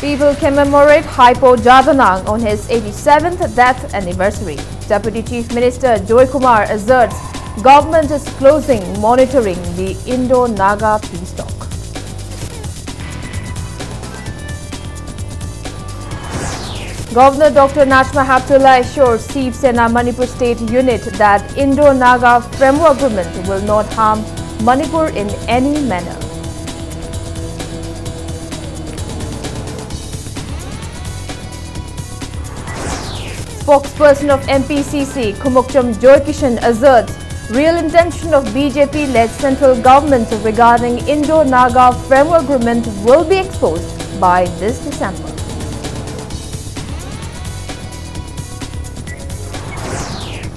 People commemorate Hypo Jadonang on his 87th death anniversary. Deputy Chief Minister Joy Kumar asserts government is closing monitoring the Indo-Naga peace talk. Governor Dr. Najma Heptulla assures Shiv Sena Manipur State Unit that Indo-Naga framework agreement will not harm Manipur in any manner. Spokesperson of MPCC, Kumukcham Joykishan asserts real intention of BJP-led central government regarding Indo-Naga framework agreement will be exposed by this December.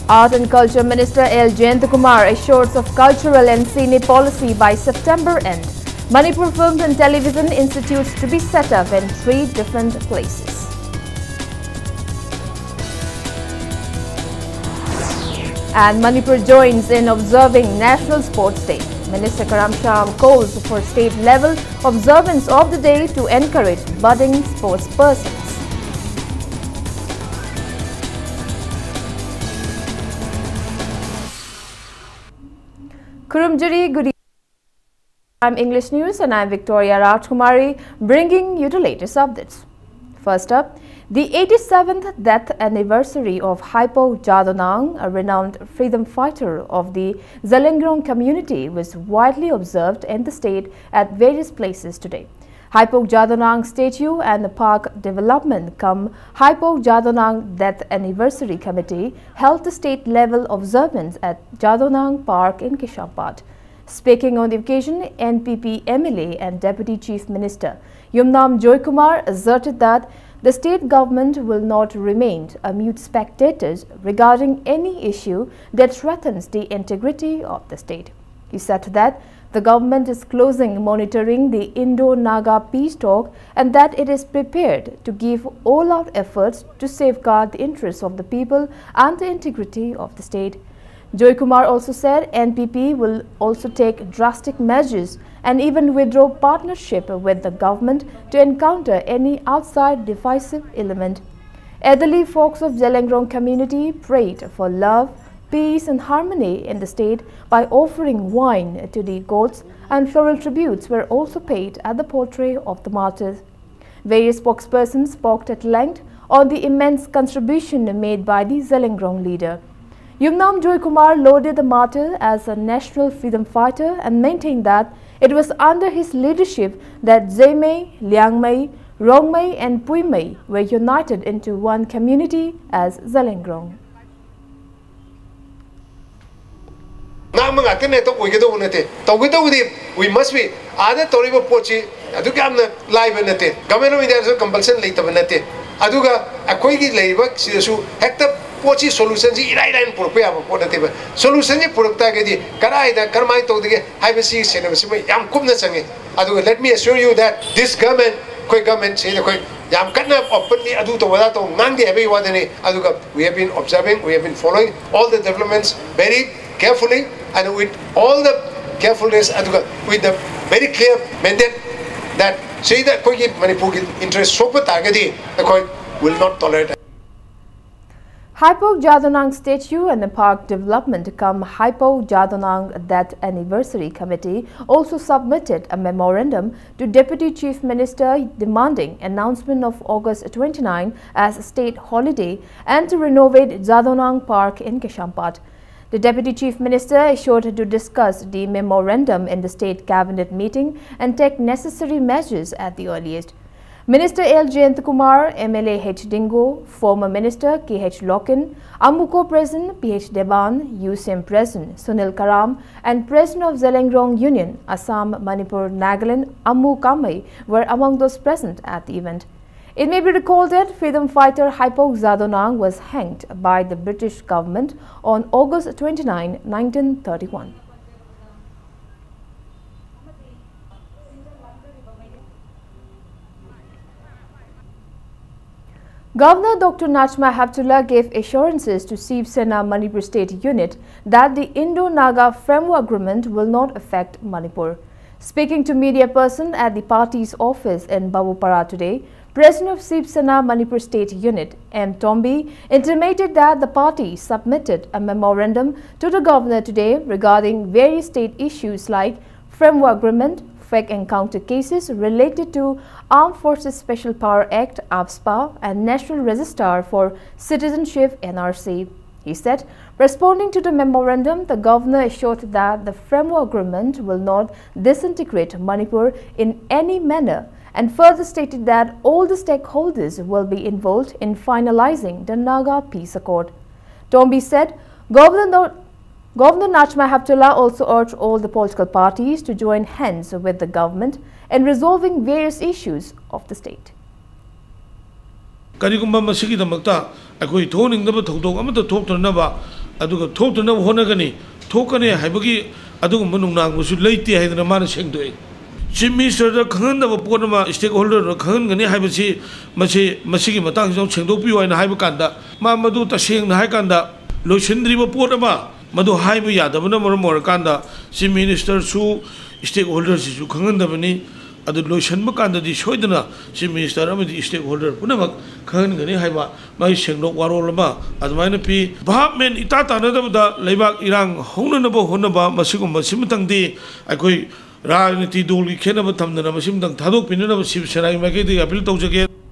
Art and Culture Minister L. Jayantakumar assures of cultural and cine policy by September end. Manipur Films and Television Institutes to be set up in three different places. And Manipur joins in observing National Sports Day. Minister Karam Shyam calls for state level observance of the day to encourage budding sports persons. Kurumjuri, good evening. I'm English News and I'm Victoria Rajkumari bringing you the latest updates. First up, the 87th death anniversary of Hypo Jadonang, a renowned freedom fighter of the Zeliangrong community, was widely observed in the state at various places today. Hypo Jadonang statue and the park development come Hypo Jadonang Death Anniversary Committee held the state level observance at Jadonang Park in Keishampat. Speaking on the occasion, NPP MLA and Deputy Chief Minister Yumnam Joykumar asserted that the state government will not remain a mute spectators regarding any issue that threatens the integrity of the state. He said that the government is closely monitoring the Indo-Naga peace talk and that it is prepared to give all-out efforts to safeguard the interests of the people and the integrity of the state. Joy Kumar also said NPP will also take drastic measures and even withdraw partnership with the government to encounter any outside divisive element. Elderly folks of Zeliangrong community prayed for love, peace and harmony in the state by offering wine to the gods and floral tributes were also paid at the portrait of the martyrs. Various spokespersons spoke at length on the immense contribution made by the Zeliangrong leader. Yumnam Joy Kumar lauded the martyr as a national freedom fighter and maintained that it was under his leadership that Zemei, Liangmei, Rongmei and Puimei were united into one community as Zeliangrong. We must be other Toribo Pochi, Adukamna live in the Government of India is a compulsion later. Aduga, Akoigi Labour, Sirasu, Hector पोची solution से इराई line पुरुप या pot नते solution से पुरुपता के दी कराई दा करमाई तो दिगे highway सी सेनम से याम कुम न let me assure you that this government कोई गवर्नमेंट से कोई याम कन्ना ओपनली अदु तो वदा तो नांगे we have been we have been all the developments very carefully and with all the carefulness and with the very clear mandate that say that koi ki manipur ki interest sopa targeti koi will not tolerate Hypo Jadonang statue and the park development come Hypo Jadonang Death Anniversary Committee also submitted a memorandum to Deputy Chief Minister demanding announcement of August 29 as state holiday and to renovate Jadonang Park in Keishampat. The Deputy Chief Minister assured to discuss the memorandum in the State Cabinet meeting and take necessary measures at the earliest. Minister L. Jayantakumar, MLA H. Dingo, former Minister K. H. Lokin, Amuko President P. H. Deban, USIM President Sunil Karam and President of Zeliangrong Union, Assam, Manipur, Nagaland, Ammu Kamai were among those present at the event. It may be recalled that freedom fighter Hypo Jadonang was hanged by the British government on August 29, 1931. Governor Dr. Najma Heptulla gave assurances to Shiv Sena Manipur State Unit that the Indo-Naga Framework Agreement will not affect Manipur. Speaking to media person at the party's office in Babupara today, President of Shiv Sena Manipur State Unit, M. Tombi, intimated that the party submitted a memorandum to the governor today regarding various state issues like framework agreement, fake encounter cases related to Armed Forces Special Power Act, AFSPA, and National Register for Citizenship, NRC. He said, responding to the memorandum, the governor assured that the framework agreement will not disintegrate Manipur in any manner and further stated that all the stakeholders will be involved in finalizing the Naga Peace Accord. Tombi said Governor, Governor Najma Heptulla also urged all the political parties to join hands with the government in resolving various issues of the state. Karikumba Masiki Damakta, a good toning number to talk about the talk to Nava, Aduka talk to Nava Honagani, Tokani, Hibugi, Adukumunna, was late the head of the man saying to it. She means the current of a Ponama stakeholder, the current Gani Hibusi, Masi, Masiki Matang, Chengdopu and Hibakanda, Mamadu Tashing, Haikanda, Lushindri Ponama. Madu hai bu yada bu na mura mura kanda si minister su stakeholder si su kangan da bani adu lo मरम औरकांदा सी minister सु stakeholder से सु खंगनदबनी अदु लोशनब कांददी सोइदना सी मिनिस्टर अमदि स्टेक होल्डर पुनमक खंगनगनी हाइबा माइ सेंगनो वारोलमा अदमाइन पि भापमेन इता तानदबदा लेबाक इरांग होननब होनबा मसिगम मसिमतंगदी अखोई राजनीति दोलगी खेनब थमदना मसिमतंग थादोक पिननब शिवसेना माइके दि अपील तौजगे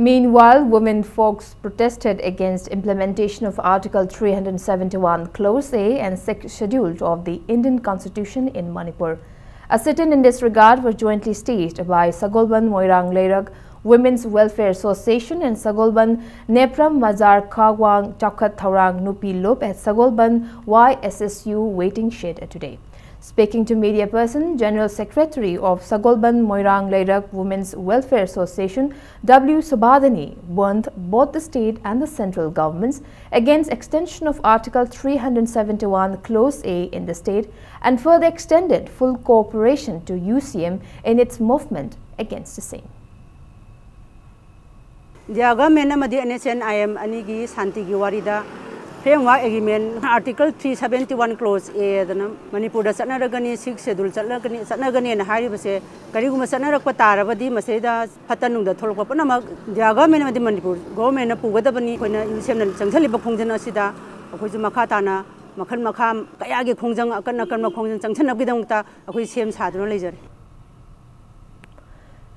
Meanwhile, women folks protested against implementation of Article 371 Clause A and 6 Schedule of the Indian Constitution in Manipur. A sit-in in this regard was jointly staged by Sagolban Moirang Leirak Women's Welfare Association and Sagolban Nepram Mazar Kawang Chakat Thaurang Nupi Lop at Sagolban YSSU waiting shed today. Speaking to media person, General Secretary of Sagolban Moirang Leirak Women's Welfare Association, W. Subhadani, warned both the state and the central governments against extension of Article 371 Clause A in the state and further extended full cooperation to UCM in its movement against the same. Jaga mena madi NSN IM anigi santi giwarida framework agreement article 371 clause a dana manipur da sana ragani six schedule chala gani sana gani na hari base kari gum sana rakpa tarabadi mase da phatanung da tholpa pana ma jaga me na manipur government na puga da bani koina insem na changhali ba khongjana sida khoi ju makha ta na makhan makha kaya gi khongjang akan akan ma khongjang changhana gi dang ta khoi sem sa dro le jare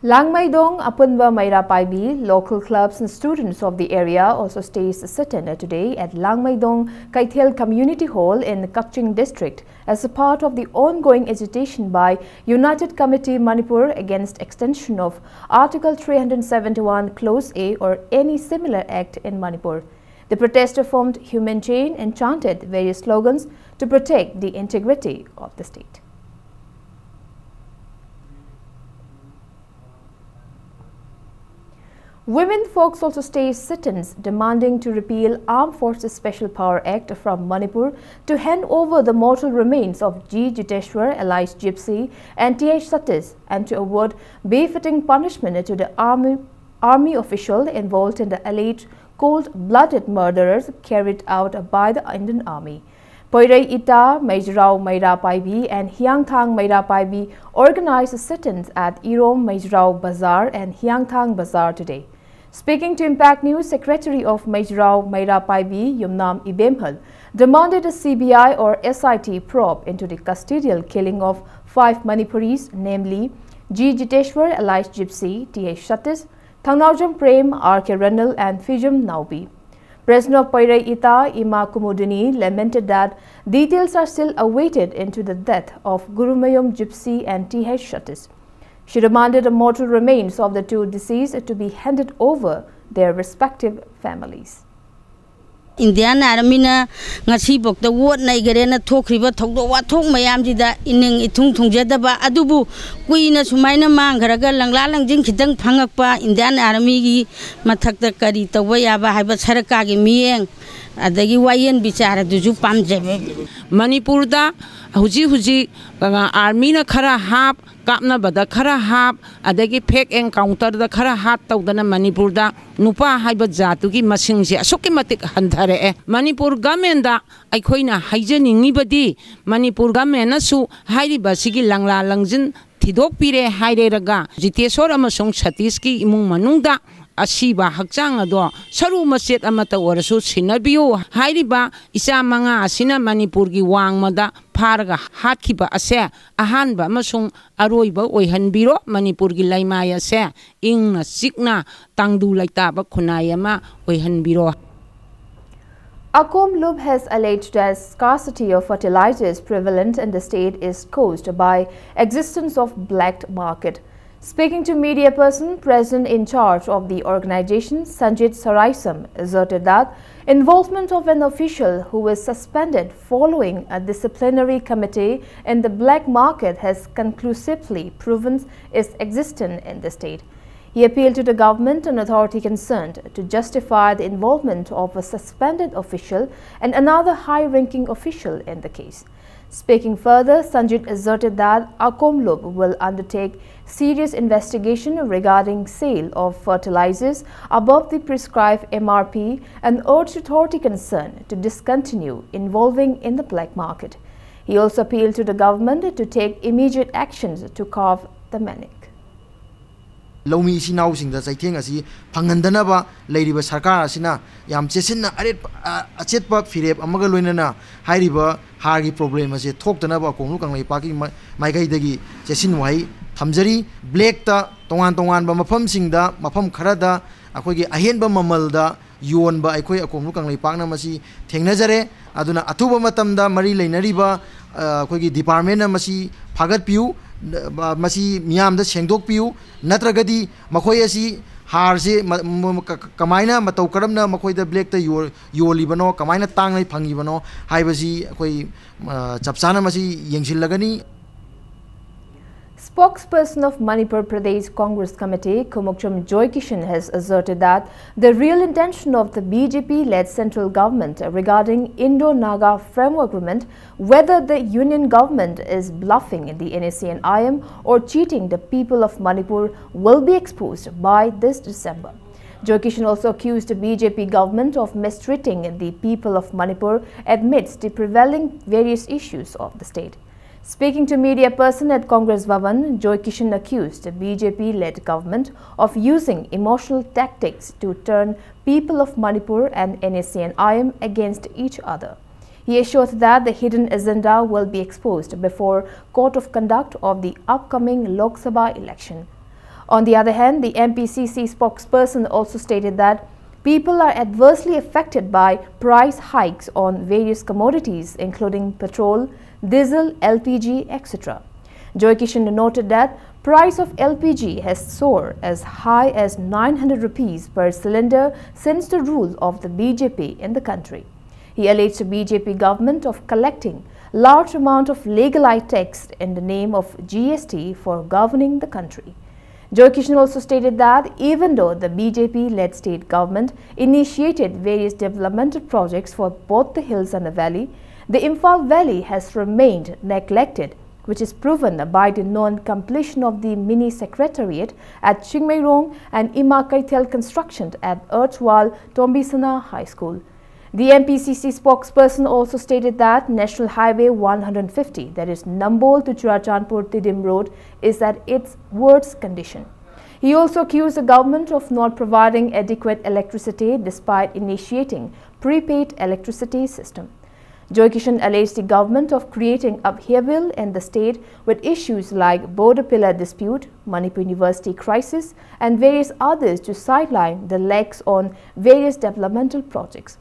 Langmaidong, Apunba Maira Paibi, local clubs and students of the area also staged a sit-in today at Langmaidong Kaithel Community Hall in Kakching district as a part of the ongoing agitation by United Committee Manipur against extension of Article 371 Clause A or any similar act in Manipur. The protester formed human chain and chanted various slogans to protect the integrity of the state. Women folks also staged sit-ins demanding to repeal Armed Forces Special Power Act from Manipur to hand over the mortal remains of G. Jiteshwar, Elias Gypsy and T.H. Satis and to award befitting punishment to the army, army official involved in the alleged cold-blooded murders carried out by the Indian Army. Poirai Ita, Majrao Maira Paibi and Hyangthang Maira Paibi organized sit-ins at Irom Majrao Bazaar and Hyangthang Bazaar today. Speaking to Impact News, Secretary of Majrao Maira Paibi, Yumnam Ibemhal, demanded a CBI or SIT probe into the custodial killing of five Manipuris, namely G. Jiteshwar, Elias Gypsy, T.H. Shatis, Thangnaujam Prem, R.K. Ranal and Fijum Naubi. President of Pairai Ita, Ima Kumudini, lamented that details are still awaited into the death of Gurumayum Gypsy and T.H. Shatis. She demanded the mortal remains of the two deceased to be handed over their respective families. Indian Army na ngasi bok da wot na igere na thokriba thokdo wa thok mayam ji da ining ithung thungja ba adubu kui na sumai na mang garaga langla langjing khitang phangak pa Indian Army gi mathak da kari tawa ya कापनबदा खरा हाप अदगी fake एँ counter हाथ तौदना Manipur नुपा HYBE जातुगी से असुक हंधर मनपुर मणिपुर मनपुर अखोइना हाइजनिंगिबदी मणिपुर गवर्नमेंट सु हाइरिब सिगी लंगला लंजिन थिदोक पीरे जितेश्वर सतीश की इमुंग मनुंग matik handhare e manipur gamen da aikhoina haijaningi badi manipur gamen na su hairi basigi langla langjin ꯊꯤꯗꯣꯛꯄꯤꯔꯦ ꯍꯥꯏꯔꯦꯔꯒ ꯖꯤꯇꯦꯁꯣꯔ ꯑꯃꯁꯨꯡ ꯁꯇꯤꯁꯀꯤ ꯏꯃꯨꯡ ꯃꯅꯨꯡꯗ ꯑꯁꯤꯕ ꯍꯛꯆꯥꯡ ꯑꯗꯣ ꯁꯔꯨ ꯃꯆꯦꯠ ꯑꯃꯠꯇ ꯑꯣꯏꯔꯁꯨ ꯁꯤꯟꯅꯕꯤꯌꯨ ꯍꯥꯏꯔꯤꯕ ꯏꯆꯥ ꯃꯉꯥ ꯑꯁꯤꯅ ꯃꯅꯤꯄꯨꯔꯒꯤ ꯋꯥꯡꯃꯗ ꯐꯥꯔꯒ ꯍꯥꯠꯈꯤꯕ ꯑꯁꯦ ꯑꯍꯥꯟꯕ ꯑꯃꯁꯨꯡ ꯑꯔꯣꯏꯕ ꯑꯣꯏꯍꯟꯕꯤꯔꯣ ꯃꯅꯤꯄꯨꯔꯒꯤ ꯂꯩꯃꯥꯏ ꯑꯁꯦ ꯏꯪꯅ ꯆꯤꯛꯅ ꯇꯪꯗꯨ ꯂꯩꯇꯥꯕ ꯈꯨꯟꯅꯥꯏ ꯑꯃ ꯑꯣꯏꯍꯟꯕꯤꯔꯣ Akom Lub has alleged that scarcity of fertilizers prevalent in the state is caused by existence of black market. Speaking to media person, president in charge of the organization, Sanjit Saraisam, asserted that involvement of an official who was suspended following a disciplinary committee in the black market has conclusively proven its existence in the state. He appealed to the government and authority concerned to justify the involvement of a suspended official and another high-ranking official in the case. Speaking further, Sanjit asserted that Akom Lub will undertake serious investigation regarding sale of fertilizers above the prescribed MRP and urged authority concerned to discontinue involving in the black market. He also appealed to the government to take immediate actions to carve the manic. ꯂꯧꯃꯤ ꯏꯆꯤꯟ ꯏꯅꯥꯎꯁꯤꯡꯗ ꯆꯩꯊꯦꯡ ꯑꯁꯤ ꯐꯪꯍꯟꯗꯅꯕ ꯂꯩꯔꯤꯕ ꯁꯔꯀꯥꯔ ꯑꯁꯤꯅ ꯌꯥꯝ ꯆꯦꯠꯁꯤꯟꯅ ꯑꯔꯦꯠ ꯑꯆꯦꯠꯄ ꯐꯤꯔꯦꯞ ꯑꯃꯒ ꯂꯣꯏꯅꯅ ꯍꯥꯏꯔꯤꯕ ꯍꯥꯔꯒꯤ ꯄ꯭ꯔꯣꯕ꯭ꯂꯦꯝ ꯑꯁꯤ ꯊꯣꯛꯇꯅꯕ ꯀꯣꯡꯂꯨ ꯀꯪꯂꯩꯄꯥꯛꯀꯤ ꯃꯥꯏꯀꯩꯗꯒꯤ ꯆꯦꯠꯁꯤꯟ ꯋꯥꯍꯩ ꯊꯝꯖꯔꯤ ꯕ꯭ꯂꯦꯛꯇ तोान तोान मफम मफम खरद अहेंब ममल योनब अखोई अकोम कंगई पाकना मसी अथुब मतम मरी लेनरीब अखोगी डिपार्टमेंट मसी फागत पियु मसी मियाम द सेंगदोक पियु नत्रगदी मखोई असी हारसे कमाइना मतौ ब्लैक यो योलिबनो कमाइना तांगई फंगीबनो हाइबसी अखोई चपसाना मसी Spokesperson of Manipur Pradesh Congress Committee, Kumukcham Joy Kishan, has asserted that the real intention of the BJP-led central government regarding Indo-Naga framework agreement, whether the union government is bluffing in the NAC and IM or cheating the people of Manipur, will be exposed by this December. Joy Kishan also accused the BJP government of mistreating the people of Manipur amidst the prevailing various issues of the state. Speaking to media person at Congress Bhavan, Joy Kishan accused the BJP-led government of using emotional tactics to turn people of Manipur and NSCN IM against each other. He assured that the hidden agenda will be exposed before court of conduct of the upcoming Lok Sabha election. On the other hand, the MPCC spokesperson also stated that people are adversely affected by price hikes on various commodities including petrol, diesel, LPG, etc. Joy Kishan noted that price of LPG has soared as high as 900 rupees per cylinder since the rule of the BJP in the country. He alleged the BJP government of collecting large amount of legalized tax in the name of GST for governing the country. Joy Kishan also stated that even though the BJP-led state government initiated various developmental projects for both the hills and the valley, the Imphal Valley has remained neglected, which is proven by the non-completion of the mini secretariat at Chingmeirong and Ima Kaitel construction at Erchwal Tombisana High School. The MPCC spokesperson also stated that National Highway 150, that is Nambol to Churachandpur Tidim Road, is at its worst condition. He also accused the government of not providing adequate electricity despite initiating prepaid electricity system. Joy alleged the government of creating upheaval in the state with issues like border pillar dispute, Manipur University crisis and various others to sideline the legs on various developmental projects.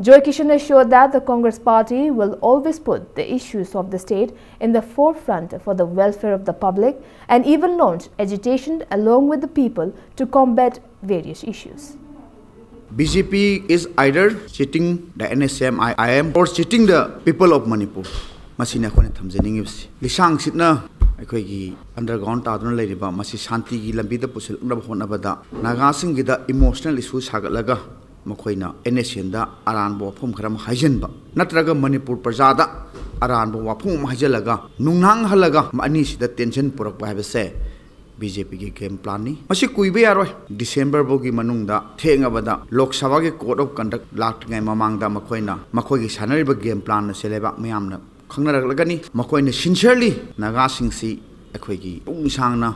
Joy assured that the Congress party will always put the issues of the state in the forefront for the welfare of the public and even launch agitation along with the people to combat various issues. BJP is either cheating the NSM, IM or cheating the people of Manipur. masina khone thamjani ngi lisang sitna ꯑꯩꯈꯣꯏꯒꯤ underground ꯇꯥꯗꯨꯅ ꯂꯩꯔꯤꯕ ꯃꯁꯤ ꯁꯥꯟꯇꯤꯒꯤ ꯂꯝꯕꯤꯗ ꯄꯨꯁꯤꯜꯂꯛꯅꯕ ꯍꯣꯠꯅꯕꯗ ꯅꯥꯒꯥꯁꯤꯡꯒꯤꯗ emotional ꯏꯁꯨ ꯁꯥꯒꯠꯂꯒ ꯃꯈꯣꯏꯅ N S and ꯑꯔꯥꯟꯕ ꯋꯥꯐꯝ ꯈꯔ ꯑꯃ ꯍꯥꯏꯖꯤꯟꯕ ꯅꯠꯇ꯭ꯔꯒ ꯃꯅꯤꯄꯨꯔ ꯄ꯭ꯔꯖꯥꯗ ꯑꯔꯥꯟꯕ ꯋꯥꯐꯝ ꯑꯃ ꯍꯥꯏꯖꯤꯜꯂꯒ ꯅꯨꯡꯅꯥꯡꯍꯜꯂꯒ ꯑꯅꯤꯁꯤꯗ ꯇꯦꯟꯁꯟ ꯄꯨꯔꯛꯄ ꯍꯥꯏꯕꯁꯦ ꯕꯤꯖꯦꯄꯤꯒꯤ ꯒꯦꯝ ꯄ꯭ꯂꯥꯟꯅꯤ ꯃꯁꯤ ꯀꯨꯏꯕ ꯌꯥꯔꯣꯏ ꯗꯤꯁꯦꯝꯕꯔ ꯐꯥꯎꯒꯤ ꯃꯅꯨꯡꯗ ꯊꯦꯡꯉꯕꯗ ꯂꯣꯛ ꯁꯚꯥꯒꯤ ꯀꯣꯗ ꯑꯣꯐ ꯀꯟꯗꯛ ꯂꯥꯛꯇ꯭ꯔꯤꯉꯩ ꯃꯃꯥꯡꯗ ꯃꯈꯣꯏꯅ ꯃꯈꯣꯏꯒꯤ ꯁꯥꯟꯅꯔꯤꯕ ꯒꯦꯝ ꯄ꯭ꯂꯥꯟ ꯑꯁꯤ ꯂꯩꯕꯥꯛ ꯃꯌꯥꯝꯅ ꯈꯪꯅꯔꯛꯂꯒꯅꯤ ꯃꯈꯣꯏꯅ ꯁꯤꯟꯁꯤꯌꯔꯂꯤ ꯅꯥꯒꯥꯁꯤꯡꯁꯤ ꯑꯩꯈꯣꯏꯒꯤ ꯄꯨꯡ ꯁꯥꯡꯅ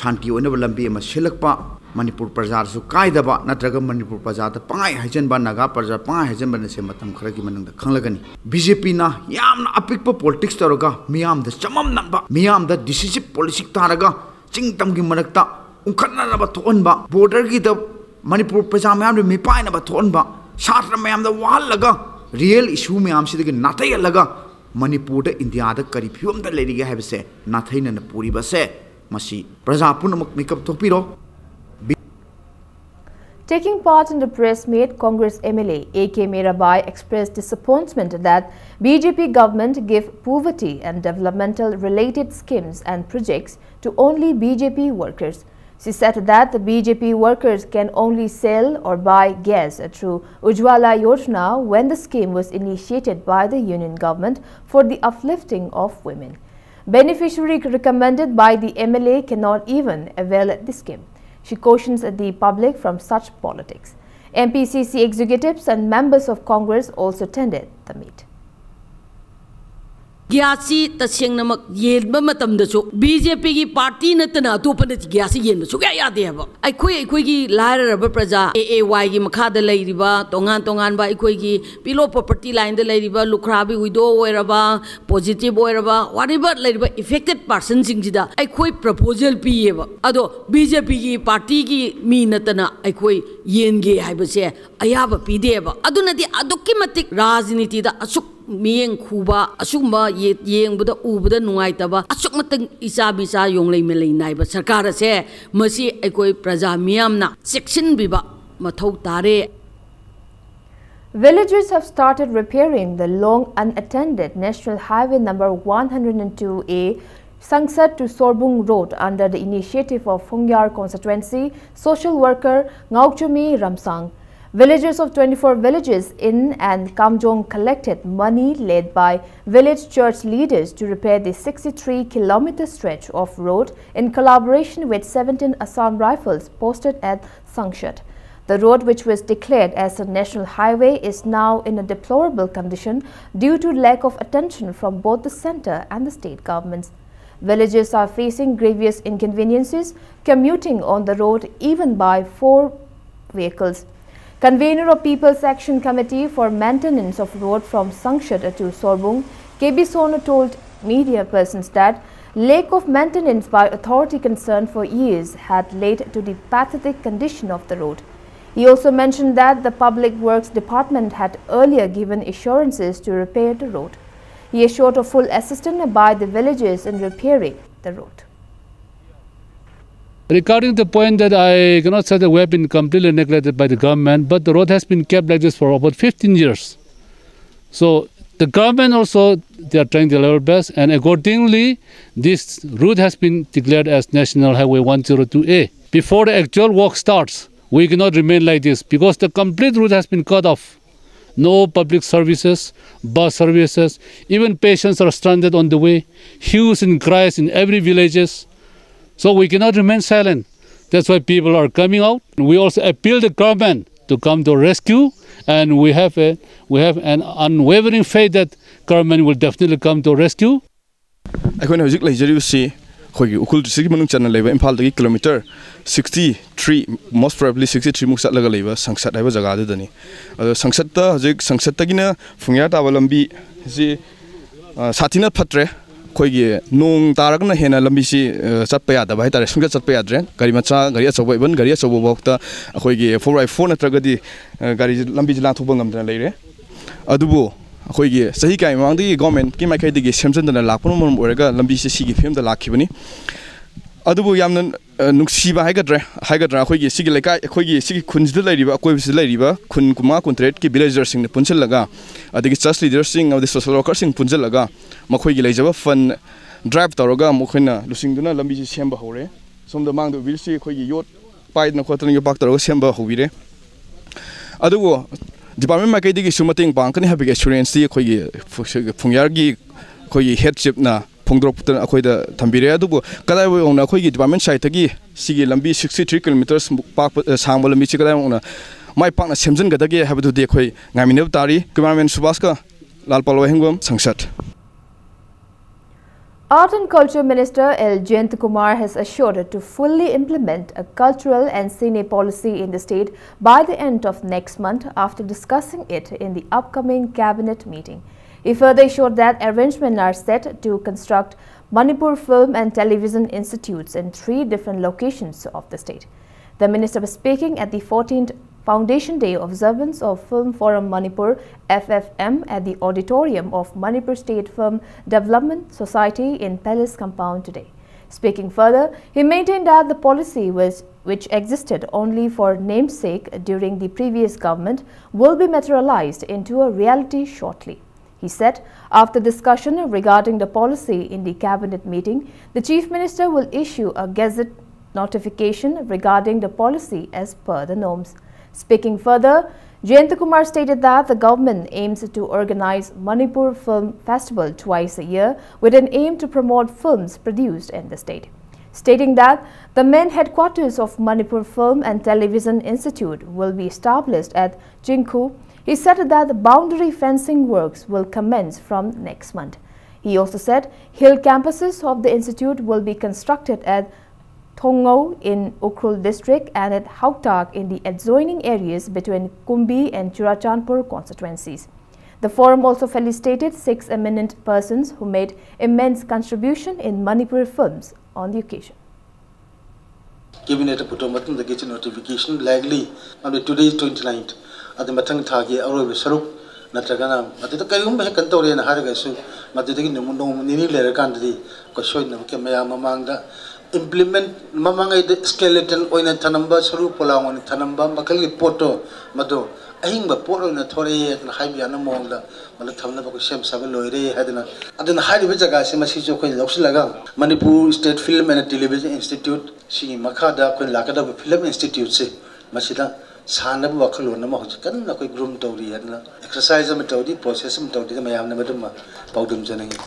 ꯁꯥꯟꯇꯤ ꯑꯣꯏꯅꯕ ꯂꯝꯕꯤ ꯑꯃ ꯁꯤꯜꯂꯛꯄ ꯃꯅꯤꯄꯨꯔ ꯄ꯭ꯔꯖꯥꯗꯁꯨ ꯀꯥꯏꯗꯕ ꯅꯠꯇ꯭ꯔꯒ ꯃꯅꯤꯄꯨꯔ ꯄ꯭ꯔꯖꯥꯗ ꯄꯪꯉꯥꯏ ꯍꯥꯏꯖꯟꯕ ꯅꯥꯒꯥ ꯄ꯭ꯔꯖꯥ ꯄꯪꯉꯥꯏ ꯍꯥꯏꯖꯟꯕꯅꯁꯦ ꯃꯇꯝ ꯈꯔꯒꯤ ꯃꯅꯨꯡꯗ ꯈꯪꯂꯒꯅꯤ ꯕꯤ ꯖꯦ ꯄꯤꯅ ꯌꯥꯝꯅ ꯑꯄꯤꯛꯄ ꯄꯣꯂꯤꯇꯤꯛꯁ ꯇꯧꯔꯒ ꯃꯤꯌꯥꯝꯗ ꯆꯃꯝꯅꯕ ꯃꯤꯌꯥꯝꯗ ꯗꯤꯁꯤꯖꯤꯞ ꯄꯣꯂꯤꯁꯤ ꯇꯥꯔꯒ ꯆꯤꯡ ꯇꯝꯒꯤ ꯃꯔꯛꯇ ꯎꯪꯈꯠꯅꯅꯕ ꯊꯣꯛꯍꯟꯕ ꯕꯣꯔꯗꯔꯒꯤꯗ ꯃꯅꯤꯄꯨꯔ ꯄ꯭ꯔꯖꯥ ꯃꯌꯥꯝꯗ ꯃꯤꯄꯥꯏꯅꯕ ꯊꯣꯛꯍꯟꯕ ꯁꯥꯇ꯭ꯔ ꯃꯌꯥꯝꯗ ꯋꯥꯍꯜꯂꯒ ꯔꯤꯌꯦꯜ ꯏꯁꯨ ꯃꯌꯥꯝꯁꯤꯗꯒꯤ ꯅꯥꯊꯩꯍꯜꯂꯒ ꯃꯅꯤꯄꯨꯔꯗ ꯏꯟꯗꯤꯌꯥꯗ ꯀꯔꯤ ꯐꯤꯕꯝꯗ ꯂꯩꯔꯤꯒꯦ ꯍꯥꯏꯕꯁꯦ ꯅꯥꯊꯩꯅꯅ ꯄꯨꯔꯤꯕꯁꯦ ꯃꯁꯤ ꯄ꯭ꯔꯖꯥ ꯄꯨꯝꯅꯃꯛ ꯃꯤꯀꯞ ꯊꯣꯛꯄꯤꯔꯣ Taking part in the press meet, Congress MLA A.K. Mirabai expressed disappointment that BJP government gave poverty and developmental related schemes and projects to only BJP workers. She said that the BJP workers can only sell or buy gas through Ujjwala Yojana when the scheme was initiated by the union government for the uplifting of women. Beneficiary recommended by the MLA cannot even avail the scheme. She cautions the public from such politics. MPCC executives and members of Congress also attended the meet. ग्यासी तसेंगनमक येनबा मतमदसु BJP की party नतना अतोपन ग्यासी येनबा सुग्या यादे हब अखोय अखोय की लायरब प्रजा ए ए वाई की मखा द लैरिबा तोंगान तोंगान बा अखोय की पिलो प्रॉपर्टी लाइन द लैरिबा लुखराबी विदो ओइरबा पॉजिटिव ओइरबा व्हाटएवर लैरिबा इफेक्टेड पर्सन सिंग जिदा अखोय प्रपोजल पियेब अदो बीजेपी की पार्टी की मी नतना अखोय है हाइबसे अयाब पिदेब अदुनदि अदुक्की मतिक राजनीति द असुक ꯃꯤꯠꯌꯦꯡ ꯈꯨꯕ ꯑꯁꯨꯒꯨꯝꯕ ꯌꯦꯡꯕꯗ ꯎꯕꯗ ꯅꯨꯡꯉꯥꯏꯇꯕ ꯑꯁꯨꯛ ꯃꯇꯤꯛ ꯏꯆꯥ ꯕꯤꯆꯥ ꯌꯣꯡꯂꯩ ꯃꯂꯩ ꯅꯥꯏꯕ ꯁꯔꯀꯥꯔ ꯑꯁꯦ ꯃꯁꯤ ꯑꯩꯈꯣꯏ ꯄ꯭ꯔꯖꯥ ꯃꯤꯌꯥꯝꯅ ꯆꯦꯛꯁꯤꯟꯕꯤꯕ ꯃꯊꯧ ꯇꯥꯔꯦ Villagers have started repairing the long unattended National Highway number 102A Sangsat to Sorbung Road under the initiative of Fungyar constituency social worker Ngaukchumi Ramsang. Villagers of 24 villages in and Kamjong collected money led by village church leaders to repair the 63-kilometer stretch of road in collaboration with 17 Assam rifles posted at Sangshat. The road, which was declared as a national highway, is now in a deplorable condition due to lack of attention from both the centre and the state governments. Villagers are facing grievous inconveniences commuting on the road even by four vehicles. Convener of People's Action Committee for Maintenance of Road from Sangshat to Sorbung, KB Sona told media persons that lack of maintenance by authority concerned for years had led to the pathetic condition of the road. He also mentioned that the Public Works Department had earlier given assurances to repair the road. He assured of full assistance by the villagers in repairing the road. Regarding the point that I cannot say that we have been completely neglected by the government, but the road has been kept like this for about 15 years. So the government also, they are trying their level best, and accordingly, this route has been declared as National Highway 102A. Before the actual work starts, we cannot remain like this because the complete route has been cut off. No public services, bus services, even patients are stranded on the way, hues and cries in every villages. So we cannot remain silent. That's why people are coming out. We also appeal the government to come to rescue, and we have a we have an unwavering faith that government will definitely come to rescue. ꯑꯩꯈꯣꯏꯅ ꯍꯧꯖꯤꯛ ꯂꯩꯖꯔꯤꯕꯁꯤ ꯑꯩꯈꯣꯏꯒꯤ ꯎꯈ꯭ꯔꯨꯜ ꯗꯤꯁꯇ꯭ꯔꯤꯛꯀꯤ ꯃꯅꯨꯡ ꯆꯟꯅ ꯂꯩꯕ ꯏꯝꯐꯥꯜꯗꯒꯤ kilometre sixty three most ꯄ꯭ꯔꯣꯕꯦꯕꯂꯤ sixty ꯊ꯭ꯔꯤꯃꯨꯛ ꯆꯠꯂꯒ ꯂꯩꯕ ꯁꯪꯁꯠ ꯍꯥꯏꯕ ꯖꯒꯥꯗꯨꯗꯅꯤ ꯑꯗꯣ ꯁꯪꯁꯠꯇ ꯍꯧꯖꯤꯛ ꯁꯪꯁꯠꯇꯒꯤꯅ ꯐꯨꯡꯌꯥ ꯇꯥꯕ ꯂꯝꯕꯤꯁꯤ ꯁꯥꯊꯤꯅ ꯐꯠꯇ꯭ꯔꯦ ꯑꯩꯈꯣꯏꯒꯤ ꯅꯣꯡ ꯇꯥꯔꯒꯅ ꯍꯦꯟꯅ ꯂꯝꯕꯤꯁꯤ ꯆꯠꯄ ꯌꯥꯗꯕ ꯍꯥꯏꯇꯥꯔꯦ ꯁꯨꯡꯆꯠ ꯆꯠꯄ ꯌꯥꯗ꯭ꯔꯦ ꯒꯥꯔꯤ ꯃꯆꯥ ꯒꯥꯔꯤ ꯑꯆꯧꯕ ꯏꯚꯟ ꯒꯥꯔꯤ ꯑꯆꯧꯕ ꯐꯥꯎꯗ ꯑꯩꯈꯣꯏꯒꯤ ꯐꯣꯔ ꯕꯥꯏ ꯐꯣꯔ ꯅꯠꯇ꯭ꯔꯒꯗꯤ ꯒꯥꯔꯤ ꯂꯝꯕꯤꯁꯤ ꯂꯥꯟꯊꯣꯛꯄ ꯉꯝꯗꯅ ꯂꯩꯔꯦ ꯑꯗꯨꯕꯨ ꯑꯩꯈꯣꯏꯒꯤ ꯆꯍꯤ ꯀꯌꯥ ꯃꯃꯥꯡꯗꯒꯤ ꯒꯣꯔꯃꯦꯟꯠꯀꯤ ꯃꯥꯏꯀꯩꯗꯒꯤ ꯁꯦꯝꯖꯤꯟꯗꯅ ꯂꯥꯛꯄꯅ ꯃꯔꯝ ꯑꯣꯏꯔꯒ ꯂꯝꯕꯤꯁꯤ ꯁꯤꯒꯤ ꯐꯤꯕꯝꯗ ꯂꯥꯛꯈꯤꯕꯅꯤ ꯑꯗꯨꯕꯨ ꯌꯥꯝꯅ ꯅꯨꯡꯁꯤꯕ ꯍꯥꯏꯒꯗ꯭ꯔꯥ ꯍꯥꯏꯒꯗ꯭ꯔꯥ ꯑꯩꯈꯣꯏꯒꯤ ꯁꯤꯒꯤ ꯂꯩꯀꯥꯏ ꯑꯩꯈꯣꯏꯒꯤ ꯁꯤꯒꯤ ꯈꯨꯟꯁꯤꯗ ꯂꯩꯔꯤꯕ ꯑꯀꯣꯏꯕꯁꯤꯗ ꯂꯩꯔꯤꯕ ꯈꯨꯟ ꯀꯨꯟꯃꯉꯥ ꯀꯨꯟꯇꯔꯦꯠꯀꯤ ꯚꯤꯂꯦꯖꯔꯁꯤꯡꯅ ꯄꯨꯟꯁꯤꯜꯂꯒ ꯑꯗꯒꯤ ꯆꯔꯆ ꯂꯤꯗꯔꯁꯤꯡ ꯑꯃꯗꯤ ꯁꯣꯁꯦꯜ ꯋꯥꯔꯀꯔꯁꯤꯡ ꯄꯨꯟꯁꯤꯜꯂꯒ ꯃꯈꯣꯏꯒꯤ ꯂꯩꯖꯕ ꯐꯟ ꯗ꯭ꯔꯥꯏꯕ ꯇꯧꯔꯒ ꯃꯈꯣꯏꯅ ꯂꯨꯆꯤꯡꯗꯨꯅ ꯂꯝꯕꯤꯁꯤ ꯁꯦꯝꯕ ꯍꯧꯔꯦ ꯁꯣꯝꯗ ꯃꯥꯡꯗ ꯎꯕꯤꯔꯤꯁꯤ ꯑꯩꯈꯣꯏꯒꯤ ꯌꯣꯠ ꯄꯥꯏꯗꯅ ꯈꯣꯠꯇꯅ ꯌꯣꯄꯥꯛ ꯇꯧꯔꯒ ꯁꯦꯝꯕ ꯍꯧꯕꯤꯔꯦ ꯑꯗꯨꯕꯨ ꯗꯤꯄꯥꯔꯠꯃꯦꯟ ꯃꯥꯏꯀꯩꯗꯒꯤ ꯁꯨ ꯃꯇꯦꯡ ꯄꯥꯡꯒꯅꯤ ꯍꯥꯏꯕꯒꯤ ꯑꯦꯁꯨꯔꯦꯟꯁꯇꯤ ꯑꯩꯈꯣꯏꯒꯤ ꯐꯨꯡꯌꯥꯔꯒꯤ ꯑꯩꯈꯣꯏꯒꯤ ꯍꯦꯗ ꯆꯤꯞꯅ ꯐꯣꯡꯗꯣꯔꯛꯇꯅ ꯑꯩꯈꯣꯏꯗ ꯊꯝꯕꯤꯔꯦ ꯑꯗꯨꯕꯨ ꯀꯗꯥꯏꯐꯥꯎꯅ ꯑꯩꯈꯣꯏꯒꯤ ꯗꯤꯄꯥꯔꯠꯃꯦꯟ ꯁꯥꯏꯠꯇꯒꯤ ꯁꯤꯒꯤ ꯂꯝꯕꯤ ꯁꯤꯛꯁꯇꯤ ꯊ꯭ꯔꯤ ꯀꯤꯂꯣꯃꯤꯇꯔꯁ ꯄꯥꯛꯄ ꯁꯥꯡꯕ ꯂꯝꯕꯤꯁꯤ ꯀꯗꯥꯏꯐꯥꯎꯅ ꯃꯥꯏ ꯄꯥꯛꯅ ꯁꯦꯝꯖꯤꯟꯒꯗꯒꯦ ꯍꯥꯏꯕꯗꯨꯗꯤ ꯑꯩꯈꯣꯏ ꯉꯥꯏꯃꯤꯟꯅꯕ ꯇꯥꯔꯤ ꯀꯦꯃꯦꯔꯥꯃꯦꯟ ꯁꯨꯕꯥꯁꯀ ꯂꯥꯜꯄꯥꯜ ꯋꯥꯍꯦꯡꯕꯝ ꯁꯪꯁꯠ Art and Culture Minister L. Jayantakumar has assured to fully implement a cultural and cine policy in the state by the end of next month after discussing it in the upcoming cabinet meeting. He further assured that arrangements are set to construct Manipur Film and Television Institutes in three different locations of the state. The minister was speaking at the 14th Foundation Day observance of Film Forum Manipur FFM at the auditorium of Manipur State Film Development Society in Palace Compound today. Speaking further, he maintained that the policy was, which existed only for namesake during the previous government will be materialized into a reality shortly. He said, after discussion regarding the policy in the cabinet meeting, the chief minister will issue a gazette notification regarding the policy as per the norms. Speaking further, Jayantakumar stated that the government aims to organize Manipur Film Festival twice a year with an aim to promote films produced in the state. Stating that the main headquarters of Manipur Film and Television Institute will be established at Jingku, he said that the boundary fencing works will commence from next month. He also said hill campuses of the institute will be constructed at Thongau in Ukhrul district and at Hauktak in the adjoining areas between Kumbi and Churachandpur constituencies. The forum also felicitated six eminent persons who made immense contribution in Manipur films on the occasion. Cabinet put on the get notification legally on the today 29th ꯑꯗꯨ ꯃꯊꯪ ꯊꯥꯒꯤ ꯑꯔꯣꯏꯕ ꯁꯔꯨꯛ ꯅꯠꯇ꯭ꯔꯒꯅ ꯃꯗꯨꯗ ꯀꯔꯤꯒꯨꯝꯕ ꯍꯦꯛ ꯀꯩꯅꯣ ꯇꯧꯔꯦꯅ ꯍꯥꯏꯔꯒꯁꯨ लेर कानी ꯅꯤꯅꯤ ꯂꯩꯔꯀꯥꯟꯗꯗꯤ मैं ममद स्केलेटन थनब सरू पोला थनब मखल पोटो मद अहिंग पोट थोड़े मौद मतलब थम्ब सेम सब लोरे है जगह से Manipur state film and television institute से मखाद फ़िल्म इंस्टीट्यूट से ꯁꯥꯟꯅꯕ ꯋꯥꯈꯜꯂꯣꯟ ꯑꯃ ꯍꯧꯖꯤꯛ ꯀꯟꯅ ꯑꯩꯈꯣꯏ ꯒ꯭ꯔꯨꯝ ꯇꯧꯔꯤ ꯑꯗꯨꯅ ꯑꯦꯛꯁꯔꯁꯥꯏꯖ ꯑꯃ ꯇꯧꯔꯤ ꯄ꯭ꯔꯣꯁꯦꯁ ꯑꯃ ꯇꯧꯔꯤ ꯃꯌꯥꯝꯅ ꯃꯗꯨꯃ ꯄꯥꯎꯗꯝꯖꯅꯤꯡꯉꯤ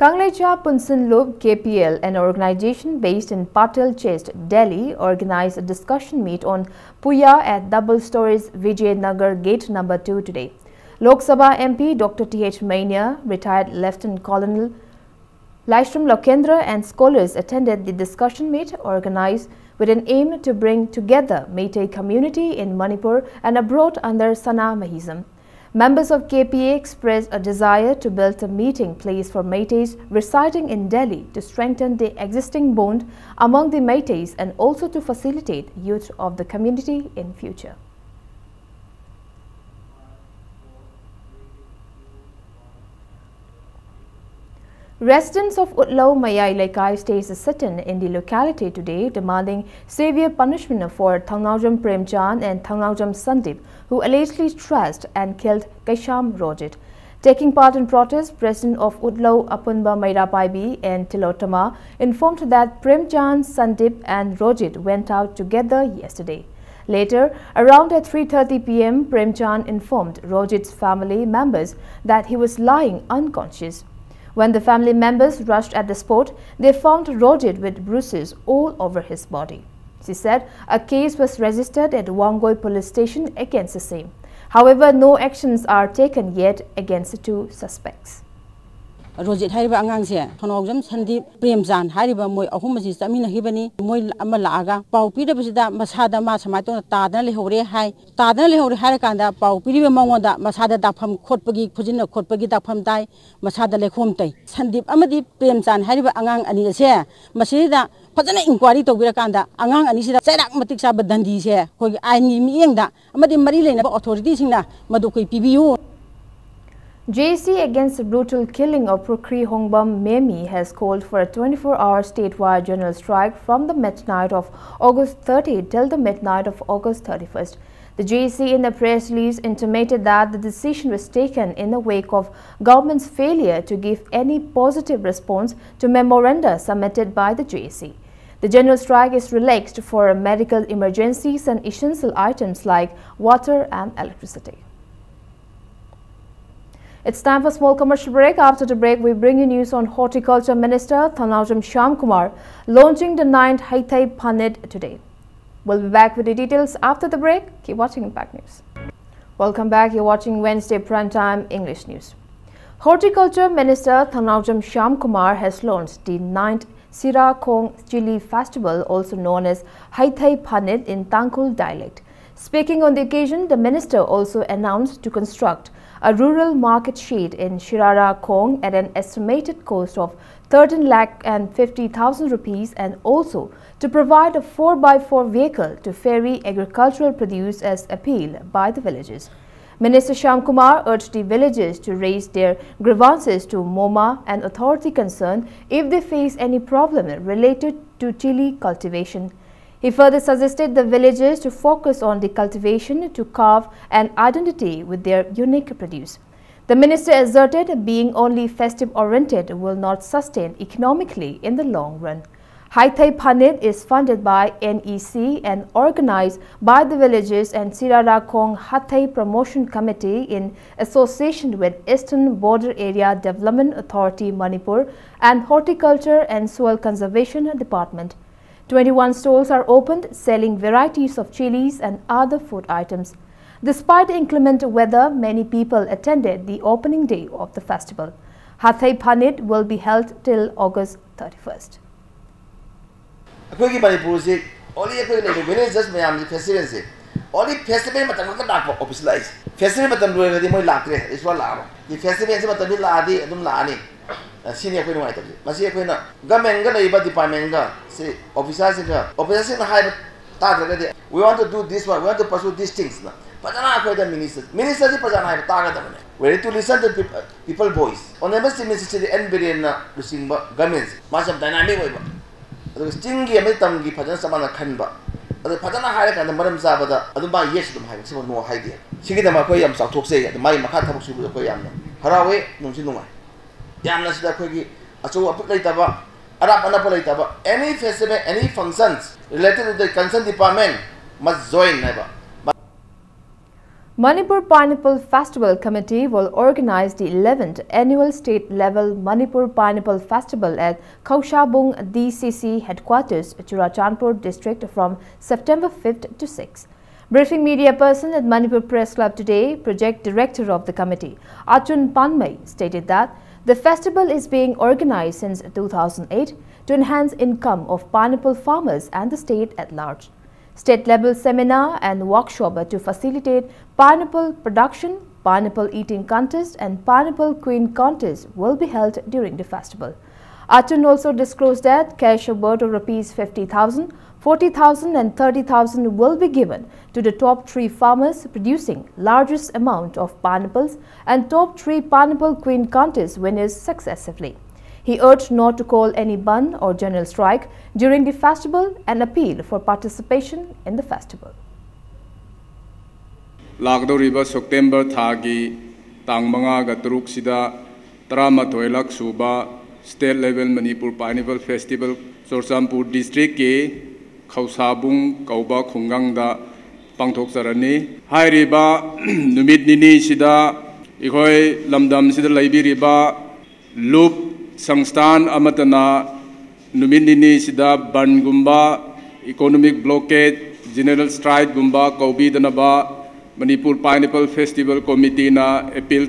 Kanglecha Punsan Lob KPL, an organization based in Patel Chest, Delhi, organized a discussion meet on Puya at Double Stories Vijay Nagar Gate number 2 today. Lok Sabha MP Dr. T.H. Meinya, retired Lieutenant Colonel Laishram Lokendra and scholars attended the discussion meet organized with an aim to bring together Meitei community in Manipur and abroad under Sana Mahism. Members of KPA expressed a desire to build a meeting place for Meiteis residing in Delhi to strengthen the existing bond among the Meiteis and also to facilitate youth of the community in future. Residents of Utlau Mayai Laikai staged a sit-in in the locality today demanding severe punishment for Thangnawjam Premchand and Thangnawjam Sandip who allegedly trashed and killed Kaisham Rojit. Taking part in protest, President of Utlau Apunba Mairapaibi and Tilotama informed that Premchand, Sandip and Rojit went out together yesterday. Later, around at 3.30 pm, Premchand informed Rojit's family members that he was lying unconscious. When the family members rushed at the spot, they found Rojit with bruises all over his body. She said a case was registered at Wangoi police station against the same. However, no actions are taken yet against the two suspects. Rojit है आगांसे थनौजम संदीप प्रेमजान है मोई अहम से चमीनबनी मोई लागा पाव पीरबसीद मसाद मा समात तादना लेहरे है तादना लेहरे है पाव पीरब मौद मसाद दाफम खोटपगी खुजिन खोटपगी दाफम ताई मसाद लेखोम तई संदीप प्रेमजान है आगांग अनीसे फजन इंक्वारी तौरकान आगांग अनी चैराक मतिक चाब दंदी से अखोगी आइन की मरी लेना अथोरीटी मधु पीबू JC against the brutal killing of Prukri Hongbam Memi has called for a 24-hour statewide general strike from the midnight of August 30 till the midnight of August 31st. The JC in a press release intimated that the decision was taken in the wake of government's failure to give any positive response to memoranda submitted by the JC. The general strike is relaxed for medical emergencies and essential items like water and electricity. It's time for a small commercial break. After the break, we bring you news on Horticulture Minister Thanawjam Shyam Kumar launching the 9th Haithai Phanit today. We'll be back with the details after the break. Keep watching Impact News. Welcome back. You're watching Wednesday Prime Time English News. Horticulture Minister Thanawjam Shyam Kumar has launched the 9th Sira Khong Chili Festival, also known as Haithai Phanit in Tangkhul dialect. Speaking on the occasion, the minister also announced to construct a rural market shed in Shirara Khong at an estimated cost of 13 lakh and 50,000 rupees and also to provide a 4x4 vehicle to ferry agricultural produce as appeal by the villagers. Minister Shyam Kumar urged the villagers to raise their grievances to MoMA and authority concerned if they face any problem related to chili cultivation. He further suggested the villagers to focus on the cultivation to carve an identity with their unique produce. The minister asserted being only festive-oriented will not sustain economically in the long run. Haithai Phanit is funded by NEC and organized by the villagers and Sirara Khong Hathai Promotion Committee in association with Eastern Border Area Development Authority Manipur and Horticulture and Soil Conservation Department. 21 stalls are opened selling varieties of chilies and other food items. Despite inclement weather, many people attended the opening day of the festival. Hathai Phanit will be held till August 31st. ꯑꯩꯈꯣꯏꯒꯤ ꯃꯅꯤꯄꯨꯔꯁꯤ only ꯑꯩꯈꯣꯏ ꯂꯩꯕ villages ꯃꯌꯥꯝꯁꯤ ꯐꯦꯁꯇꯤꯚꯦꯜꯁꯦ only festival ꯃꯇꯝ ꯈꯛꯇ ꯂꯥꯛꯄ office ꯂꯥꯛꯏꯁꯦ festival ꯃꯇꯝ ꯂꯣꯏꯔꯒꯗꯤ ꯃꯣꯏ ꯂꯥꯛꯇ꯭ꯔꯦ ꯏꯁꯋꯥ ꯂꯥꯛꯑꯔꯣꯏ 이 ꯐꯦꯁꯇꯤꯚꯦꯜꯁꯤ ꯃꯇꯝꯗꯤ ꯂꯥꯛꯑꯗꯤ ꯑꯗꯨꯝ ꯂꯥꯛꯑꯅꯤ ꯁꯤꯅꯤ ꯑꯩꯈꯣꯏ ꯅꯨꯡꯉꯥꯏꯇꯕꯁꯦ ꯃꯁꯤ ꯑꯩꯈꯣꯏꯅ ꯒꯃꯦꯟꯒ ꯂꯩꯔꯤꯕ ꯗꯤꯄꯥꯔꯠꯃꯦꯟꯒ ꯁꯤ ꯑꯣꯐꯤꯁꯥꯔꯁꯤꯡꯒ ꯑꯣꯐꯤꯁꯥꯔꯁꯤꯡꯅ ꯍꯥꯏꯕ ꯇꯥꯗ꯭ꯔꯒꯗꯤ we want to do this one we want to pursue this ꯊꯤꯡꯁꯅ ꯐꯖꯅ ꯑꯩꯈꯣꯏꯗ ꯃꯤꯅꯤꯁꯇꯔ ꯃꯤꯅꯤꯁꯇꯔꯁꯤ ꯄ꯭ꯔꯖꯥꯅ ꯍꯥꯏꯕ ꯇꯥꯒꯗꯕꯅꯦ very to listen to people voice honourable chief ꯃꯤꯅꯤꯁꯇꯔꯁꯤꯗꯤ N ꯕꯤꯔꯦꯟꯅ ꯂꯨꯆꯤꯡꯕ ꯒꯃꯦꯟꯁꯦ ꯃꯥꯁꯤ ꯌꯥꯝ ꯗꯥꯏꯅꯥꯃꯤꯛ ꯑꯣꯏꯕ ꯑꯗꯨꯒ ꯆꯤꯡꯒꯤ ꯑꯃꯗꯤ ꯇꯝꯒꯤ ꯐꯖꯅ ꯆꯞ ꯃꯥꯟꯅ ꯈꯟꯕ ꯑꯗꯨ ꯐꯖꯅ ꯍꯥꯏꯔꯀꯥꯟꯗ ꯃꯔꯝ ꯆꯥꯕꯗ ꯑꯗꯨꯝ ꯃꯥ ꯌꯦꯁ ꯑꯗꯨꯝ ꯍꯥꯏꯕ ꯁꯤꯃ ꯅꯣ ꯍꯥꯏꯗꯦ ꯁꯤꯒꯤꯗꯃꯛ ꯑꯩꯈꯣꯏ ꯌꯥꯝ ꯆꯥꯎꯊꯣꯛꯆꯩ ꯑꯗꯨ ꯃꯥꯒꯤ ꯃꯈꯥ ꯊꯕꯛ ꯁꯨꯕꯗ ꯑꯩꯈꯣꯏ ꯌꯥꯝꯅ ꯍꯔꯥꯎꯋꯦ ꯅꯨꯡꯁꯨ ꯅꯨꯡꯉꯥꯏ ꯌꯥꯝꯅ ꯁꯤꯗ ꯑꯩꯈꯣꯏꯒꯤ ꯑꯆꯧ ꯑꯄꯤꯛ ꯂꯩꯇꯕ arab anapa laitaba any festival any functions related to the concerned department must join naiba Manipur Pineapple Festival Committee will organize the 11th annual state-level Manipur Pineapple Festival at Kaushabung DCC headquarters, Churachandpur district from September 5th to 6th. Briefing media person at Manipur Press Club today, project director of the committee, Achun Panmai, stated that the festival is being organized since 2008 to enhance income of pineapple farmers and the state at large. State-level seminar and workshop to facilitate pineapple production, pineapple eating contest and pineapple queen contest will be held during the festival. Atun also disclosed that cash award of rupees 50,000, 40,000 and 30,000 will be given to the top three farmers producing largest amount of pineapples and top three pineapple queen contest winners successively. He urged not to call any ban or general strike during the festival and appeal for participation in the festival. ꯂꯥꯛꯀꯗꯧꯔꯤꯕ September ꯊꯥꯒꯤ ꯇꯥꯡ ꯃꯉꯥꯒ ꯇꯔꯨꯛꯁꯤꯗ ꯇꯔꯥꯃꯥꯊꯣꯏ ꯂꯛ ꯁꯨꯕ state level Manipur pineapple festival Churachandpur ꯗꯤꯁꯇ꯭ꯔꯤꯛꯀꯤ खौसाबू कौब खुंगंगदा पांथोक्सरनी हाइरिबा लूप संस्थान अमतना बन गुम इकोनोमी ब्लॉकेट जनरल स्ट्राइक गुब कौन मनपुर पाइनएप्पल फेस्टिवल कमिटी ना appeal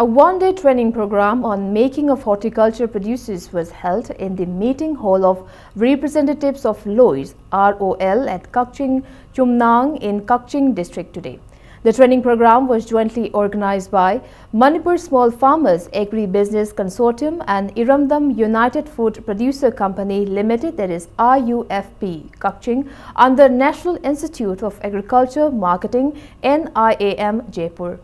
A one-day training program on making of horticulture produces was held in the meeting hall of representatives of Lois ROL at Kakching Chumnang in Kakching district today. The training program was jointly organized by Manipur Small Farmers Agri-Business Consortium and Iramdam United Food Producer Company Limited that is IUFP Kakching under National Institute of Agriculture Marketing NIAM Jaipur.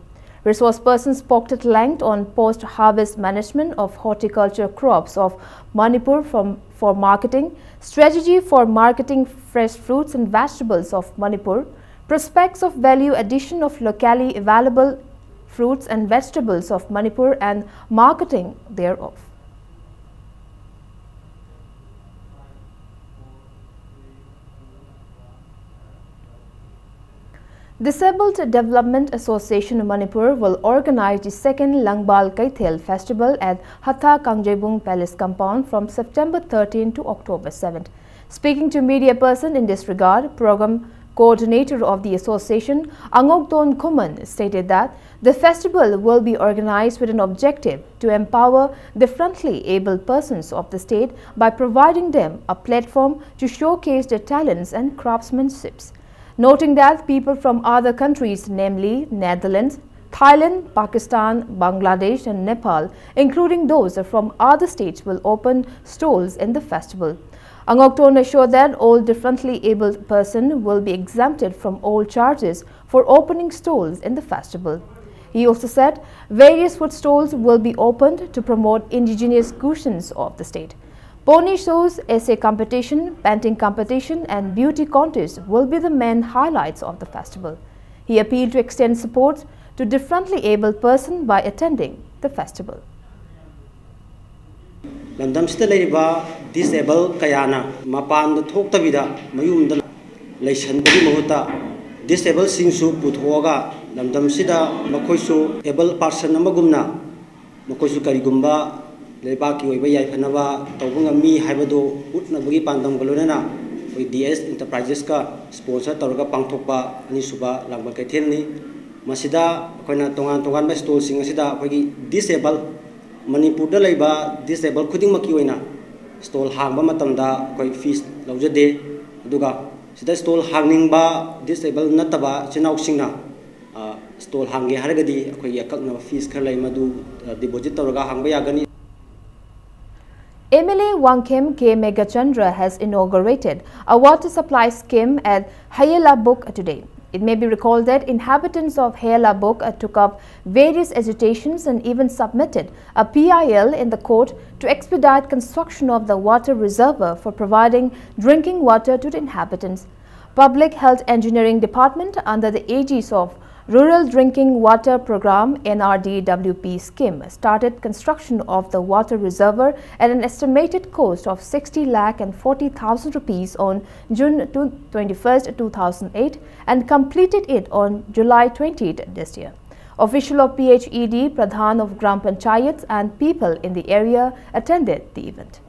Resource spoke at length on post-harvest management of horticulture crops of Manipur from, for marketing, strategy for marketing fresh fruits and vegetables of Manipur, prospects of value addition of locally available fruits and vegetables of Manipur and marketing thereof. Disabled Development Association Manipur will organize the second Langbal Kaithel Festival at Hatha Kangjebung Palace compound from September 13 to October 7. Speaking to media person in this regard, program coordinator of the association, Angokton Kuman, stated that the festival will be organized with an objective to empower differently able persons of the state by providing them a platform to showcase their talents and craftsmanships. Noting that people from other countries, namely Netherlands, Thailand, Pakistan, Bangladesh and Nepal, including those from other states will open stalls in the festival. Angokton assured that all differently abled persons will be exempted from all charges for opening stalls in the festival. He also said various food stalls will be opened to promote indigenous cuisines of the state. Pony shows, essay competition, painting competition and beauty contest will be the main highlights of the festival. He appealed to extend support to differently abled person by attending the festival. ꯂꯝꯗꯝꯁꯤꯗ ꯂꯩꯔꯤꯕ disable ꯀꯌꯥꯅ ꯃꯄꯥꯟꯗ ꯊꯣꯛꯇꯕꯤꯗ ꯃꯌꯨꯝꯗ ꯂꯩꯁꯟꯕꯒꯤ ꯃꯍꯨꯠꯇ ꯗꯤꯁꯑꯦꯕꯜꯁꯤꯡꯁꯨ ꯄꯨꯊꯣꯛꯑꯒ ꯂꯝꯗꯝꯁꯤꯗ ꯃꯈꯣꯏꯁꯨ able percent ꯑꯃꯒꯨꯝꯅ ꯃꯈꯣꯏꯁꯨ ꯀꯔꯤꯒꯨꯝꯕ ꯂꯩꯕꯥꯛꯀꯤ ꯑꯣꯏꯕ ꯌꯥꯏꯐꯅꯕ ꯇꯧꯕ ꯉꯝꯃꯤ ꯍꯥꯏꯕꯗꯨ ꯎꯠꯅꯕꯒꯤ ꯄꯥꯟꯗꯝꯒ ꯂꯣꯏꯅꯅ ꯑꯩꯈꯣꯏ ꯗꯤ ꯑꯦꯁ ꯏꯟꯇꯔꯄ꯭ꯔꯥꯏꯖꯦꯁꯀ ꯁ꯭ꯄꯣꯟꯁꯔ ꯇꯧꯔꯒ ꯄꯥꯡꯊꯣꯛꯄ ꯑꯅꯤꯁꯨꯕ ꯂꯥꯡꯕꯜ ꯀꯩꯊꯦꯜꯅꯤ ꯃꯁꯤꯗ ꯑꯩꯈꯣꯏꯅ ꯇꯣꯉꯥꯟ ꯇꯣꯉꯥꯟꯕ ꯁ꯭ꯇꯣꯜꯁꯤꯡ ꯑꯁꯤꯗ ꯑꯩꯈꯣꯏꯒꯤ ꯗꯤꯁꯑꯦꯕꯜ ꯃꯅꯤꯄꯨꯔꯗ ꯂꯩꯕ ꯗꯤꯁꯑꯦꯕꯜ ꯈꯨꯗꯤꯡꯃꯛꯀꯤ ꯑꯣꯏꯅ ꯁ꯭ꯇꯣꯜ ꯍꯥꯡꯕ ꯃꯇꯝꯗ ꯑꯩꯈꯣꯏ ꯐꯤꯁ ꯂꯧꯖꯗꯦ ꯑꯗꯨꯒ ꯁꯤꯗ ꯁ꯭ꯇꯣꯜ ꯍꯥꯡꯅꯤꯡꯕ ꯗꯤꯁꯑꯦꯕꯜ ꯅꯠꯇꯕ ꯏꯆꯤꯜ ꯏꯅꯥꯎꯁꯤꯡꯅ ꯁ꯭ꯇꯣꯜ ꯍꯥꯡꯒꯦ ꯍꯥꯏꯔꯒꯗꯤ ꯑꯩꯈꯣꯏꯒꯤ ꯑꯀꯛꯅꯕ ꯐꯤꯁ ꯈꯔ ꯂꯩ ꯃꯗꯨ ꯗꯤꯄꯣꯖꯤꯠ ꯇꯧꯔꯒ ꯍꯥꯡꯕ ꯌꯥꯒꯅꯤ MLA Wangkem K. Megachandra has inaugurated a water supply scheme at Hayala Book today. It may be recalled that inhabitants of Hayalabuk took up various agitations and even submitted a PIL in the court to expedite construction of the water reservoir for providing drinking water to the inhabitants. Public Health Engineering Department under the aegis of Rural Drinking Water Program NRDWP scheme started construction of the water reservoir at an estimated cost of 60 lakh and 40,000 rupees on June 21, 2008 and completed it on July 20 this year. Official of PHED, Pradhan of Gram Panchayats and people in the area attended the event.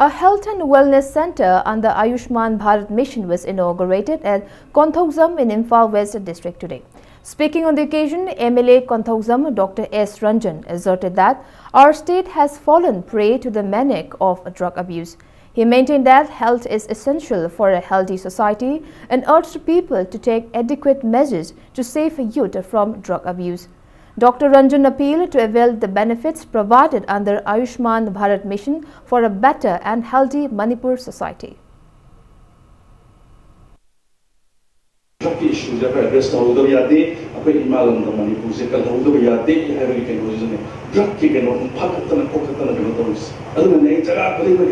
A health and wellness center under Ayushman Bharat mission was inaugurated at Konthoujam in Imphal West district today. Speaking on the occasion, MLA Konthoujam Dr. S. Ranjan asserted that our state has fallen prey to the manic of drug abuse. He maintained that health is essential for a healthy society and urged people to take adequate measures to save youth from drug abuse. Dr. Ranjan appealed to avail the benefits provided under Ayushman Bharat mission for a better and healthy Manipur society. Drug issues addressed in Manipur,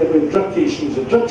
have a. Drug issues, drug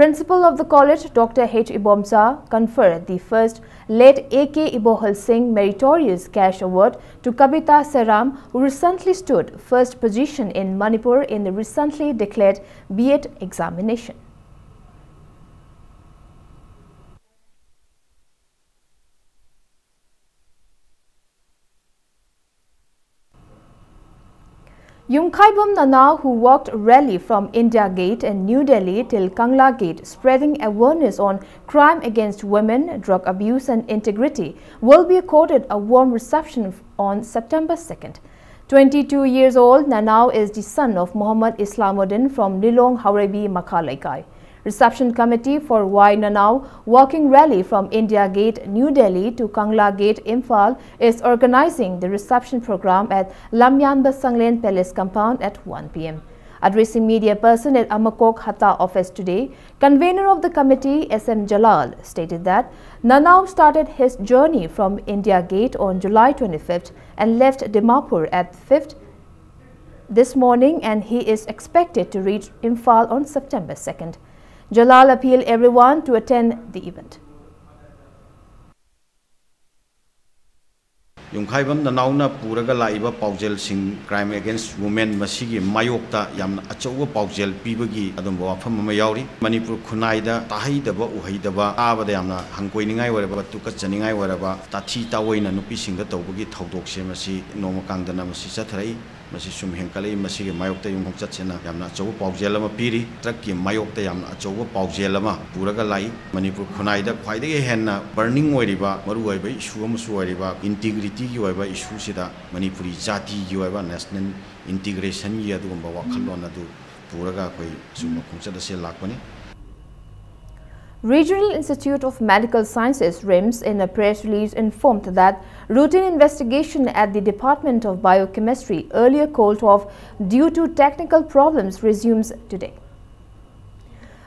Principal of the college, Dr. H. Ibomsa, conferred the first late A.K. Ibohal Singh Meritorious Cash Award to Kabita Saram, who recently stood first position in Manipur in the recently declared B.Ed examination. Yungkhaibam Nana, who walked rally from India Gate and New Delhi till Kangla Gate, spreading awareness on crime against women, drug abuse and integrity, will be accorded a warm reception on September 2nd. 22 years old, Nanau is the son of Muhammad Islamuddin from Nilong Haurebi Makhalaikai. Reception Committee for Y Nanau walking rally from India Gate, New Delhi to Kangla Gate, Imphal is organizing the reception program at Lamyan Sanglen Palace compound at 1 p.m. Addressing media person at Amakok Hatta office today, convener of the committee SM Jalal stated that Nanau started his journey from India Gate on July 25th and left Dimapur at 5th this morning and he is expected to reach Imphal on September 2nd. Jalal appealed everyone to attend the event. ꯌꯨꯝꯈꯥꯏꯕꯝ ꯅꯅꯥꯎꯅ ꯄꯨꯔꯒ ꯂꯥꯛꯏꯕ ꯄꯥꯎꯖꯦꯜꯁꯤꯡ crime against women ꯃꯁꯤꯒꯤ ꯃꯥꯌꯣꯛꯇ ꯌꯥꯝꯅ ꯑꯆꯧꯕ ꯄꯥꯎꯖꯦꯜ ꯄꯤꯕꯒꯤ ꯑꯗꯨꯝꯕ ꯋꯥꯐꯝ ꯑꯃ ꯌꯥꯎꯔꯤ ꯃꯅꯤꯄꯨꯔ ꯈꯨꯟꯅꯥꯏꯗ ꯇꯥꯍꯩꯗꯕ ꯎꯍꯩꯗꯕ ꯇꯥꯕꯗ ꯌꯥꯝꯅ ꯍꯪꯒꯣꯏꯅꯤꯡꯉꯥꯏ ꯑꯣꯏꯔꯕ ꯇꯨꯀꯠꯆꯅꯤꯡꯉꯥꯏ ꯑꯣꯏꯔꯕ ꯇꯥꯊꯤ ꯇꯥꯑꯣꯏꯅ ꯅꯨꯄꯤꯁꯤꯡꯗ ꯇꯧꯕꯒꯤ ꯊꯧꯗꯣꯛꯁꯦ ꯃꯁꯤ ꯅꯣꯡꯃ ꯀꯥꯡꯗꯅ ꯃꯁꯤ ꯆꯠꯊꯔꯛꯏ ꯃꯁꯤ ꯁꯨꯝ ꯍꯦꯟꯀꯠꯂꯛꯏ ꯃꯁꯤꯒꯤ ꯃꯥꯌꯣꯛꯇ ꯌꯨꯝꯈꯣꯡꯆꯠꯁꯤꯅ ꯌꯥꯝꯅ ꯑꯆꯧꯕ ꯄꯥꯎꯖꯦꯜ ꯑꯃ ꯄꯤꯔꯤ ꯇ꯭ꯔꯛꯀꯤ ꯃꯥꯌꯣꯛꯇ ꯌꯥꯝꯅ ꯑꯆꯧꯕ ꯄꯥꯎꯖꯦꯜ ꯑꯃ ꯄꯨꯔꯒ ꯂꯥꯛꯏ ꯃꯅꯤꯄꯨꯔ ꯈꯨꯟꯅꯥꯏꯗ ꯈ꯭ꯋꯥꯏꯗꯒꯤ ꯍꯦꯟꯅ ꯕꯔꯅꯤꯡ ꯑꯣꯏꯔꯤꯕ ꯃꯔꯨꯑꯣꯏꯕ ꯏꯁꯨ ꯑꯃꯁꯨ ꯑꯣꯏꯔꯤꯕ ꯏꯟꯇꯤꯒ꯭ꯔꯤꯇꯤꯒꯤ ꯑꯣꯏꯕ ꯏꯁꯨꯁꯤꯗ ꯃꯅꯤꯄꯨꯔꯤ ꯖꯥꯇꯤꯒꯤ ꯑꯣꯏꯕ ꯅꯦꯁꯅꯦꯜ ꯏꯟꯇꯤꯒ꯭ꯔꯦꯁꯟꯒꯤ ꯑꯗꯨꯒꯨꯝꯕ ꯋꯥꯈꯜꯂꯣꯟ ꯑꯗꯨ ꯄꯨꯔꯒ ꯑꯩꯈꯣꯏ ꯁꯨꯝꯕ ꯈꯣꯡꯆꯠ ꯑꯁꯤ ꯂꯥꯛꯄꯅꯤ Regional Institute of Medical Sciences RIMS in a press release informed that routine investigation at the Department of Biochemistry earlier called off due to technical problems resumes today.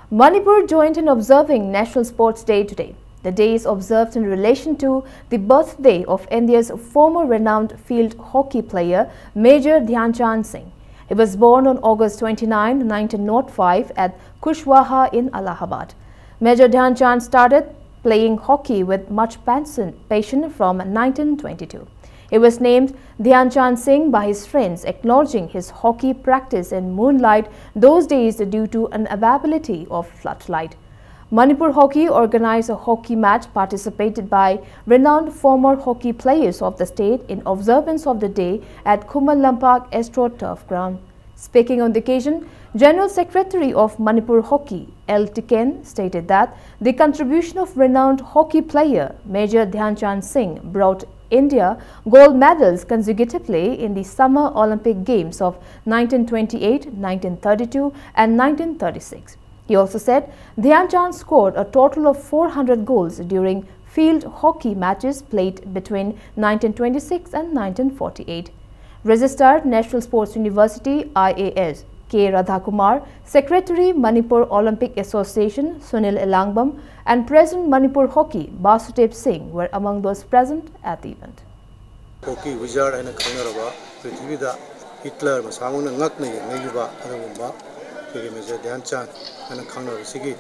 Manipur joined in observing National Sports Day today. The day is observed in relation to the birthday of India's former renowned field hockey player Major Dhyan Chand Singh. He was born on August 29, 1905 at Kushwaha in Allahabad. Major Dhyan Chand started playing hockey with much passion from 1922. He was named Dhyan Chand Singh by his friends, acknowledging his hockey practice in moonlight those days due to an availability of floodlight. Manipur Hockey organized a hockey match participated by renowned former hockey players of the state in observance of the day at Khuman Lampak Astro Turf Ground. Speaking on the occasion, General Secretary of Manipur Hockey, L. Tiken, stated that the contribution of renowned hockey player Major Dhyan Chand Singh brought India gold medals consecutively in the Summer Olympic Games of 1928, 1932 and 1936. He also said Dhyan Chand scored a total of 400 goals during field hockey matches played between 1926 and 1948. Registered National Sports University IAS K. Radhakumar, Secretary Manipur Olympic Association Sunil Elangbam and President Manipur Hockey Basudeb Singh were among those present at the event. Hockey wizard and Kangaraba, Prithivida, Hitler, Masamuna Ngakni, Nagiba, Adamumba, Major Dhyan Chand and Kangaraba Sigi,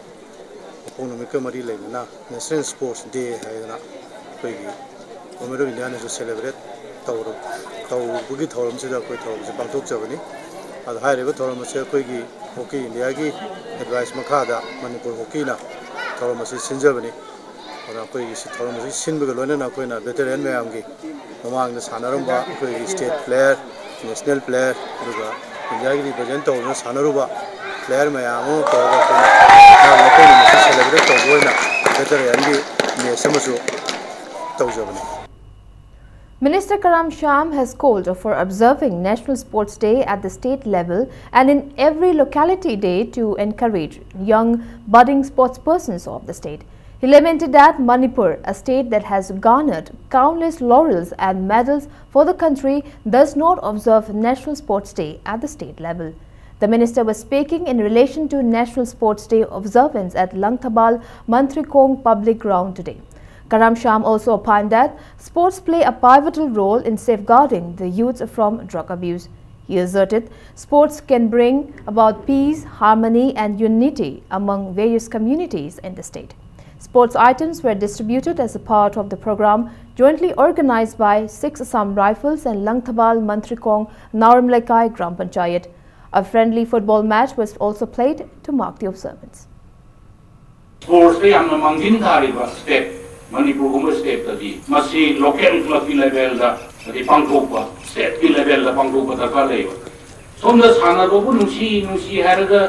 Oponamika Mari Lena, National Sports Day, Hayana, Pegi, Omero Indiana to celebrate तौबगी थोरम से hockey India की advice मखाद Manipur hockey थोरम से सिंजबनी लोन अखोना वेटरन मैम की ममांग सानरब state player national player India की रिप्रेजेंट तौर सानरब प्लेयर मैम सेलेब्रेट तौर वेटरन की मैच तौजबनी Minister Karam Shyam has called for observing National Sports Day at the state level and in every locality day to encourage young budding sportspersons of the state. He lamented that Manipur, a state that has garnered countless laurels and medals for the country, does not observe National Sports Day at the state level. The minister was speaking in relation to National Sports Day observance at Langthabal Mantrikong Public Ground today. Karam Shyam also opined that sports play a pivotal role in safeguarding the youth from drug abuse. He asserted sports can bring about peace, harmony and unity among various communities in the state. Sports items were distributed as a part of the program jointly organized by Six Assam Rifles and Langthabal Mantrikong Naramlekai Gram Panchayat. A friendly football match was also played to mark the observance. Sports step ꯃꯅꯤꯄꯨꯔꯒꯨꯝꯕ ꯁ꯭ꯇꯦꯠꯇꯗꯤ ꯃꯁꯤ local ꯀ꯭ꯂꯕꯀꯤ ꯂꯦꯚꯦꯜꯗ ꯍꯥꯏꯗꯤ ꯄꯥꯡꯊꯣꯛꯄ ꯁ꯭ꯇꯦꯠꯀꯤ ꯂꯦꯚꯦꯜꯗ ꯄꯥꯡꯊꯣꯛꯄ ꯗꯔꯀꯥꯔ ꯂꯩꯕ ꯁꯣꯝꯗ ꯁꯥꯟꯅꯕꯕꯨ ꯅꯨꯡꯁꯤ ꯅꯨꯡꯁꯤ ꯍꯥꯏꯔꯒ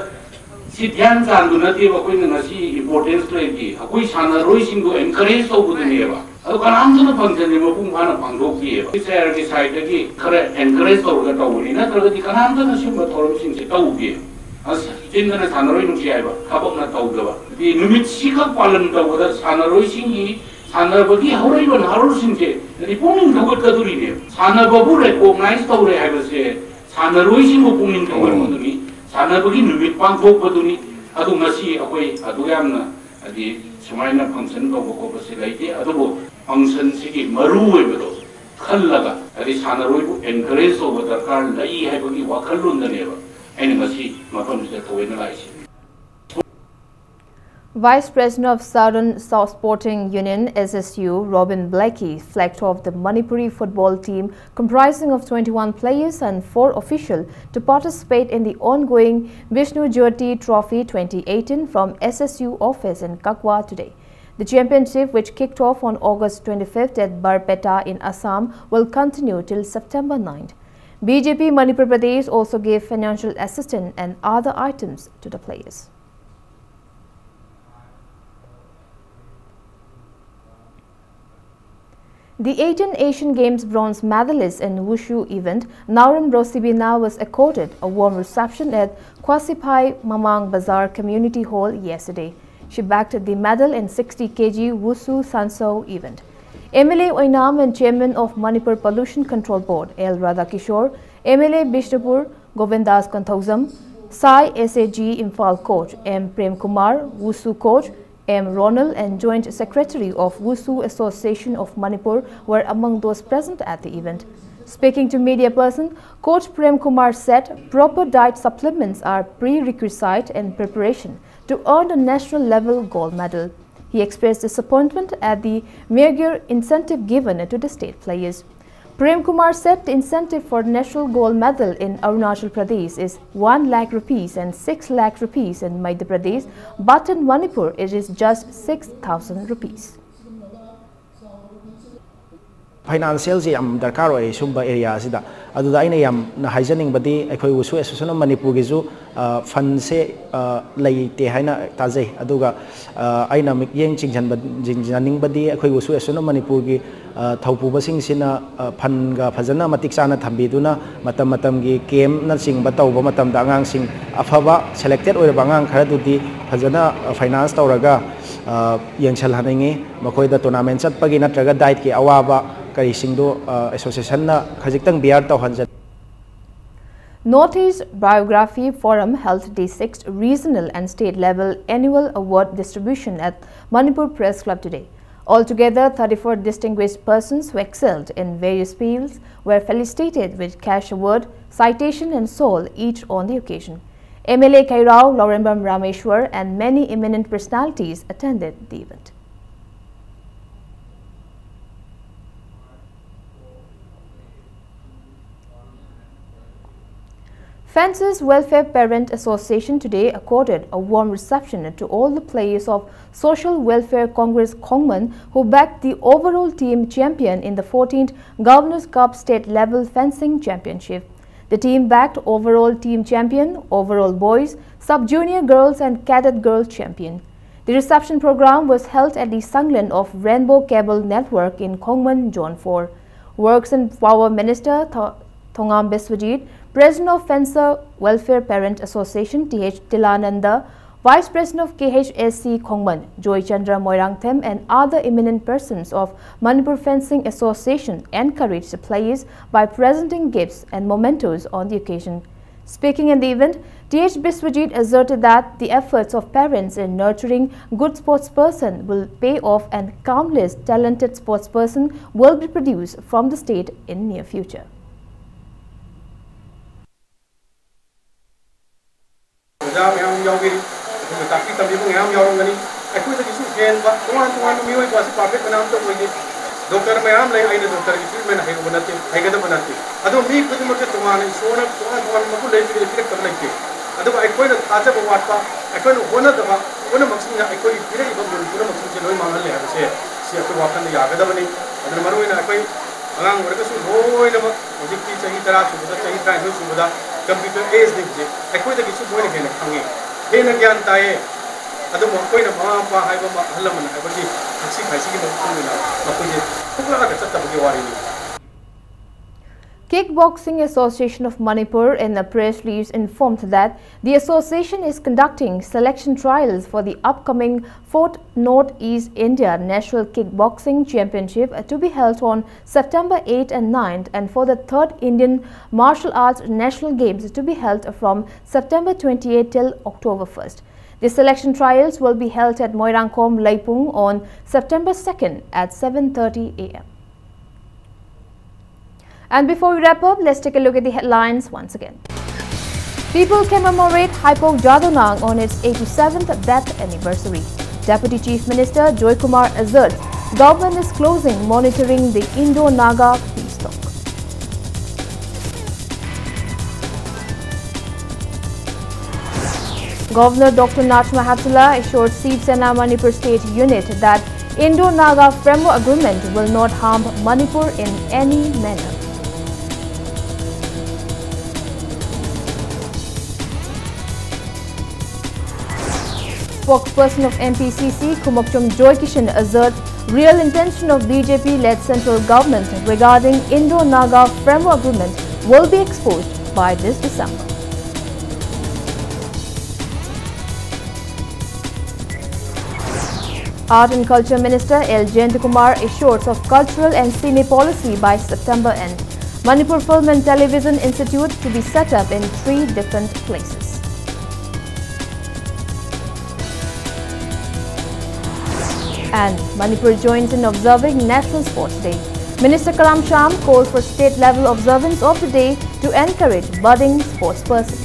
ꯁꯤ ꯙ꯭ꯌꯥꯟ ꯆꯥꯟꯗꯨ ꯅꯠꯇꯦꯕ ꯑꯩꯈꯣꯏꯅ ꯉꯁꯤ ꯏꯝꯄꯣꯔꯇꯦꯟꯁ ꯂꯩꯔꯤꯁꯤ ꯑꯩꯈꯣꯏ ꯁꯥꯟꯅꯔꯣꯏꯁꯤꯡꯗꯨ ꯑꯦꯟꯀꯔꯦꯖ ꯇꯧꯕꯗꯨꯅꯦꯕ ꯑꯗꯨ ꯀꯅꯥꯝꯇꯅ ꯐꯪꯁꯟꯁꯦ ꯃꯄꯨꯡ ꯐꯥꯅ ꯄꯥꯡꯊꯣꯛꯇꯦꯕ ꯁꯦꯔꯒꯤ ꯁꯥꯏꯠꯇꯒꯤ ꯈꯔ ꯑꯦꯟꯀꯔꯦꯖ ꯇꯧꯔꯒ ꯇꯧꯕꯅꯤ ꯅꯠꯇ꯭ꯔꯒꯗꯤ ꯀꯅꯥꯝꯇꯅ ꯁꯤꯒꯨꯝꯕ ꯊꯧꯔꯝꯁꯤꯡꯁꯦ ꯇꯧꯗꯦ ꯑꯁ ꯆꯤꯟꯗꯅ ꯁꯥꯟꯅꯔꯣꯏ ꯅꯨꯡꯁꯤ ꯍꯥꯏꯕ ꯊꯕꯛꯅ ꯇꯧꯗꯕ ꯅꯨꯃꯤꯠ ꯁꯤꯈꯛ ꯄꯥꯂꯟ ꯇꯧꯕꯗ ꯁꯥꯟꯅꯔꯣꯏꯁꯤꯡꯒꯤ 산업을 음. 이 하루이번 하루신게 국민 누굴 떠들이래요. 산업을 했고 나이스터를 해봤어요. 산업의 신고 국민 누굴 보더니 산업이 누빛방 도보더니 아도 나시 아고이 아도야나 아디 정말나 방선도 보고 보세요. 이게 아도고 방선식이 머루에버도 칼라가 아디 산업을 엔커레이스보다 칼라 이 해보기 와칼론다네요. 아니 나시 마음에 도에는 아시 Vice President of Southern South Sporting Union SSU Robin Blackie flagged off the Manipuri football team comprising of 21 players and 4 officials to participate in the ongoing Vishnu Jyoti Trophy 2018 from SSU office in Kakwa today. The championship, which kicked off on August 25th at Barpeta in Assam, will continue till September 9th. BJP Manipur Pradesh also gave financial assistance and other items to the players. The 18 Asian Games bronze medalist in Wushu event, Naorem Roshibina was accorded a warm reception at Kwasipai Mamang Bazar Community Hall yesterday. She backed the medal in 60 kg wushu Sanshou event. MLA Oinam and Chairman of Manipur Pollution Control Board, L. Radhakishore, MLA Bishnupur Govindas Konthoujam, Sai SAG Imphal Coach, M. Prem Kumar, Wushu Coach, M. Ronald and Joint Secretary of Wushu Association of Manipur were among those present at the event. Speaking to media person, Coach Prem Kumar said proper diet supplements are prerequisite in preparation to earn a national level gold medal. He expressed disappointment at the meager incentive given to the state players. Prem Kumar said the incentive for national gold medal in Arunachal Pradesh is 1 lakh rupees and 6 lakh rupees in Madhya Pradesh, but in Manipur it is just 6,000 rupees. financials yam darkar oi sumba area sida adu da ina yam na haizaning badi ekhoi usu association of manipur gi ju fund se lai te haina tajai aduga aina mik yeng chingjan bad jingjaning badi ekhoi usu association of manipur gi thaupu ba sing sina fund ga phajana matik sana thambi duna matam matam gi kem na sing ba tau ba matam da ngang sing afaba selected oi ba ngang khara du di phajana finance tauraga yengchal hanengi makhoi da tournament chat pagi natraga diet ki awaba ꯀꯔꯤꯁꯤꯡꯗꯣ North East Biography Forum held the 6th regional and state level annual award distribution at Manipur Press Club today. Altogether, 34 distinguished persons who excelled in various fields were felicitated with cash award, citation and soul each on the occasion. MLA Keirao, Laurembam Rameshwar and many eminent personalities attended the event. Fences Welfare Parent Association today accorded a warm reception to all the players of Social Welfare Congress Kongman who backed the overall team champion in the 14th Governors Cup State Level Fencing Championship. The team backed overall team champion, overall boys, sub-junior girls and cadet girl champion. The reception program was held at the Sanglan of Rainbow Cable Network in Kongman, Zone 4. Works and Power Minister Thongam Biswajit President of Fencer Welfare Parent Association T.H. Tilananda, Vice President of KHSC Kongman, Joy Chandra Moirangthem and other eminent persons of Manipur Fencing Association encouraged the players by presenting gifts and mementos on the occasion. Speaking in the event, T.H. Biswajit asserted that the efforts of parents in nurturing good sportsperson will pay off and countless talented sportsperson will be produced from the state in near future. Rizal ngayong yawin. Kung magkakita mo ngayong yawin gani. Ako ito Jesus gen ba tuan mi hoy kwasi papet manam to hoy doctor में आम नहीं आईने doctor की field में नहीं बनाते हैगद बनाते अदो मी खुद मुझे तुम्हारे सोन तुम तुम्हारे मको ले फिर फिर कर लेते अदो अखोन थाज वाटपा अखोन होना दबा होना मक्सद अखोई फिर इब मुन पूरा मक्सद से लोई मांगल है से से अखोई वाकन यागद बनी अगांग वर्ग सुबोय नम हजिक्ति चही तरा सुबदा चही तरा नो सुबदा कंप्यूटर एज ने जे अखोय दगी सुबोय हेन खंगे हेन ज्ञान ताए अदम अखोय न मा पा हाइबा हलमन हाइबा जी हसी खासी की मकुन ना मकुन जे फुकला का चत्ता बगे वारी Kickboxing Association of Manipur in a press release informed that the association is conducting selection trials for the upcoming 4th Northeast India National Kickboxing Championship to be held on September 8 and 9th and for the 3rd Indian Martial Arts National Games to be held from September 28 till October 1st. The selection trials will be held at Moirangkom, Leipung on September 2nd at 7.30 am. And before we wrap up, let's take a look at the headlines once again. People commemorate Haipou Jadonang on its 87th death anniversary. Deputy Chief Minister Joy Kumar asserts government is closing monitoring the Indo-Naga peace talk. Governor Dr. Najma Heptulla assured Shiv Sena Manipur State Unit that Indo-Naga framework agreement will not harm Manipur in any manner. Spokesperson of MPCC, Kumukcham Joykishan, asserts real intention of BJP-led central government regarding Indo-Naga framework agreement will be exposed by this December. Art and Culture Minister L. Jayantakumar assures of cultural and cine policy by September end. Manipur Film and Television Institute to be set up in three different places. And Manipur joins in observing National Sports Day. Minister Karam Shyam called for state level observance of the day to encourage budding sports persons.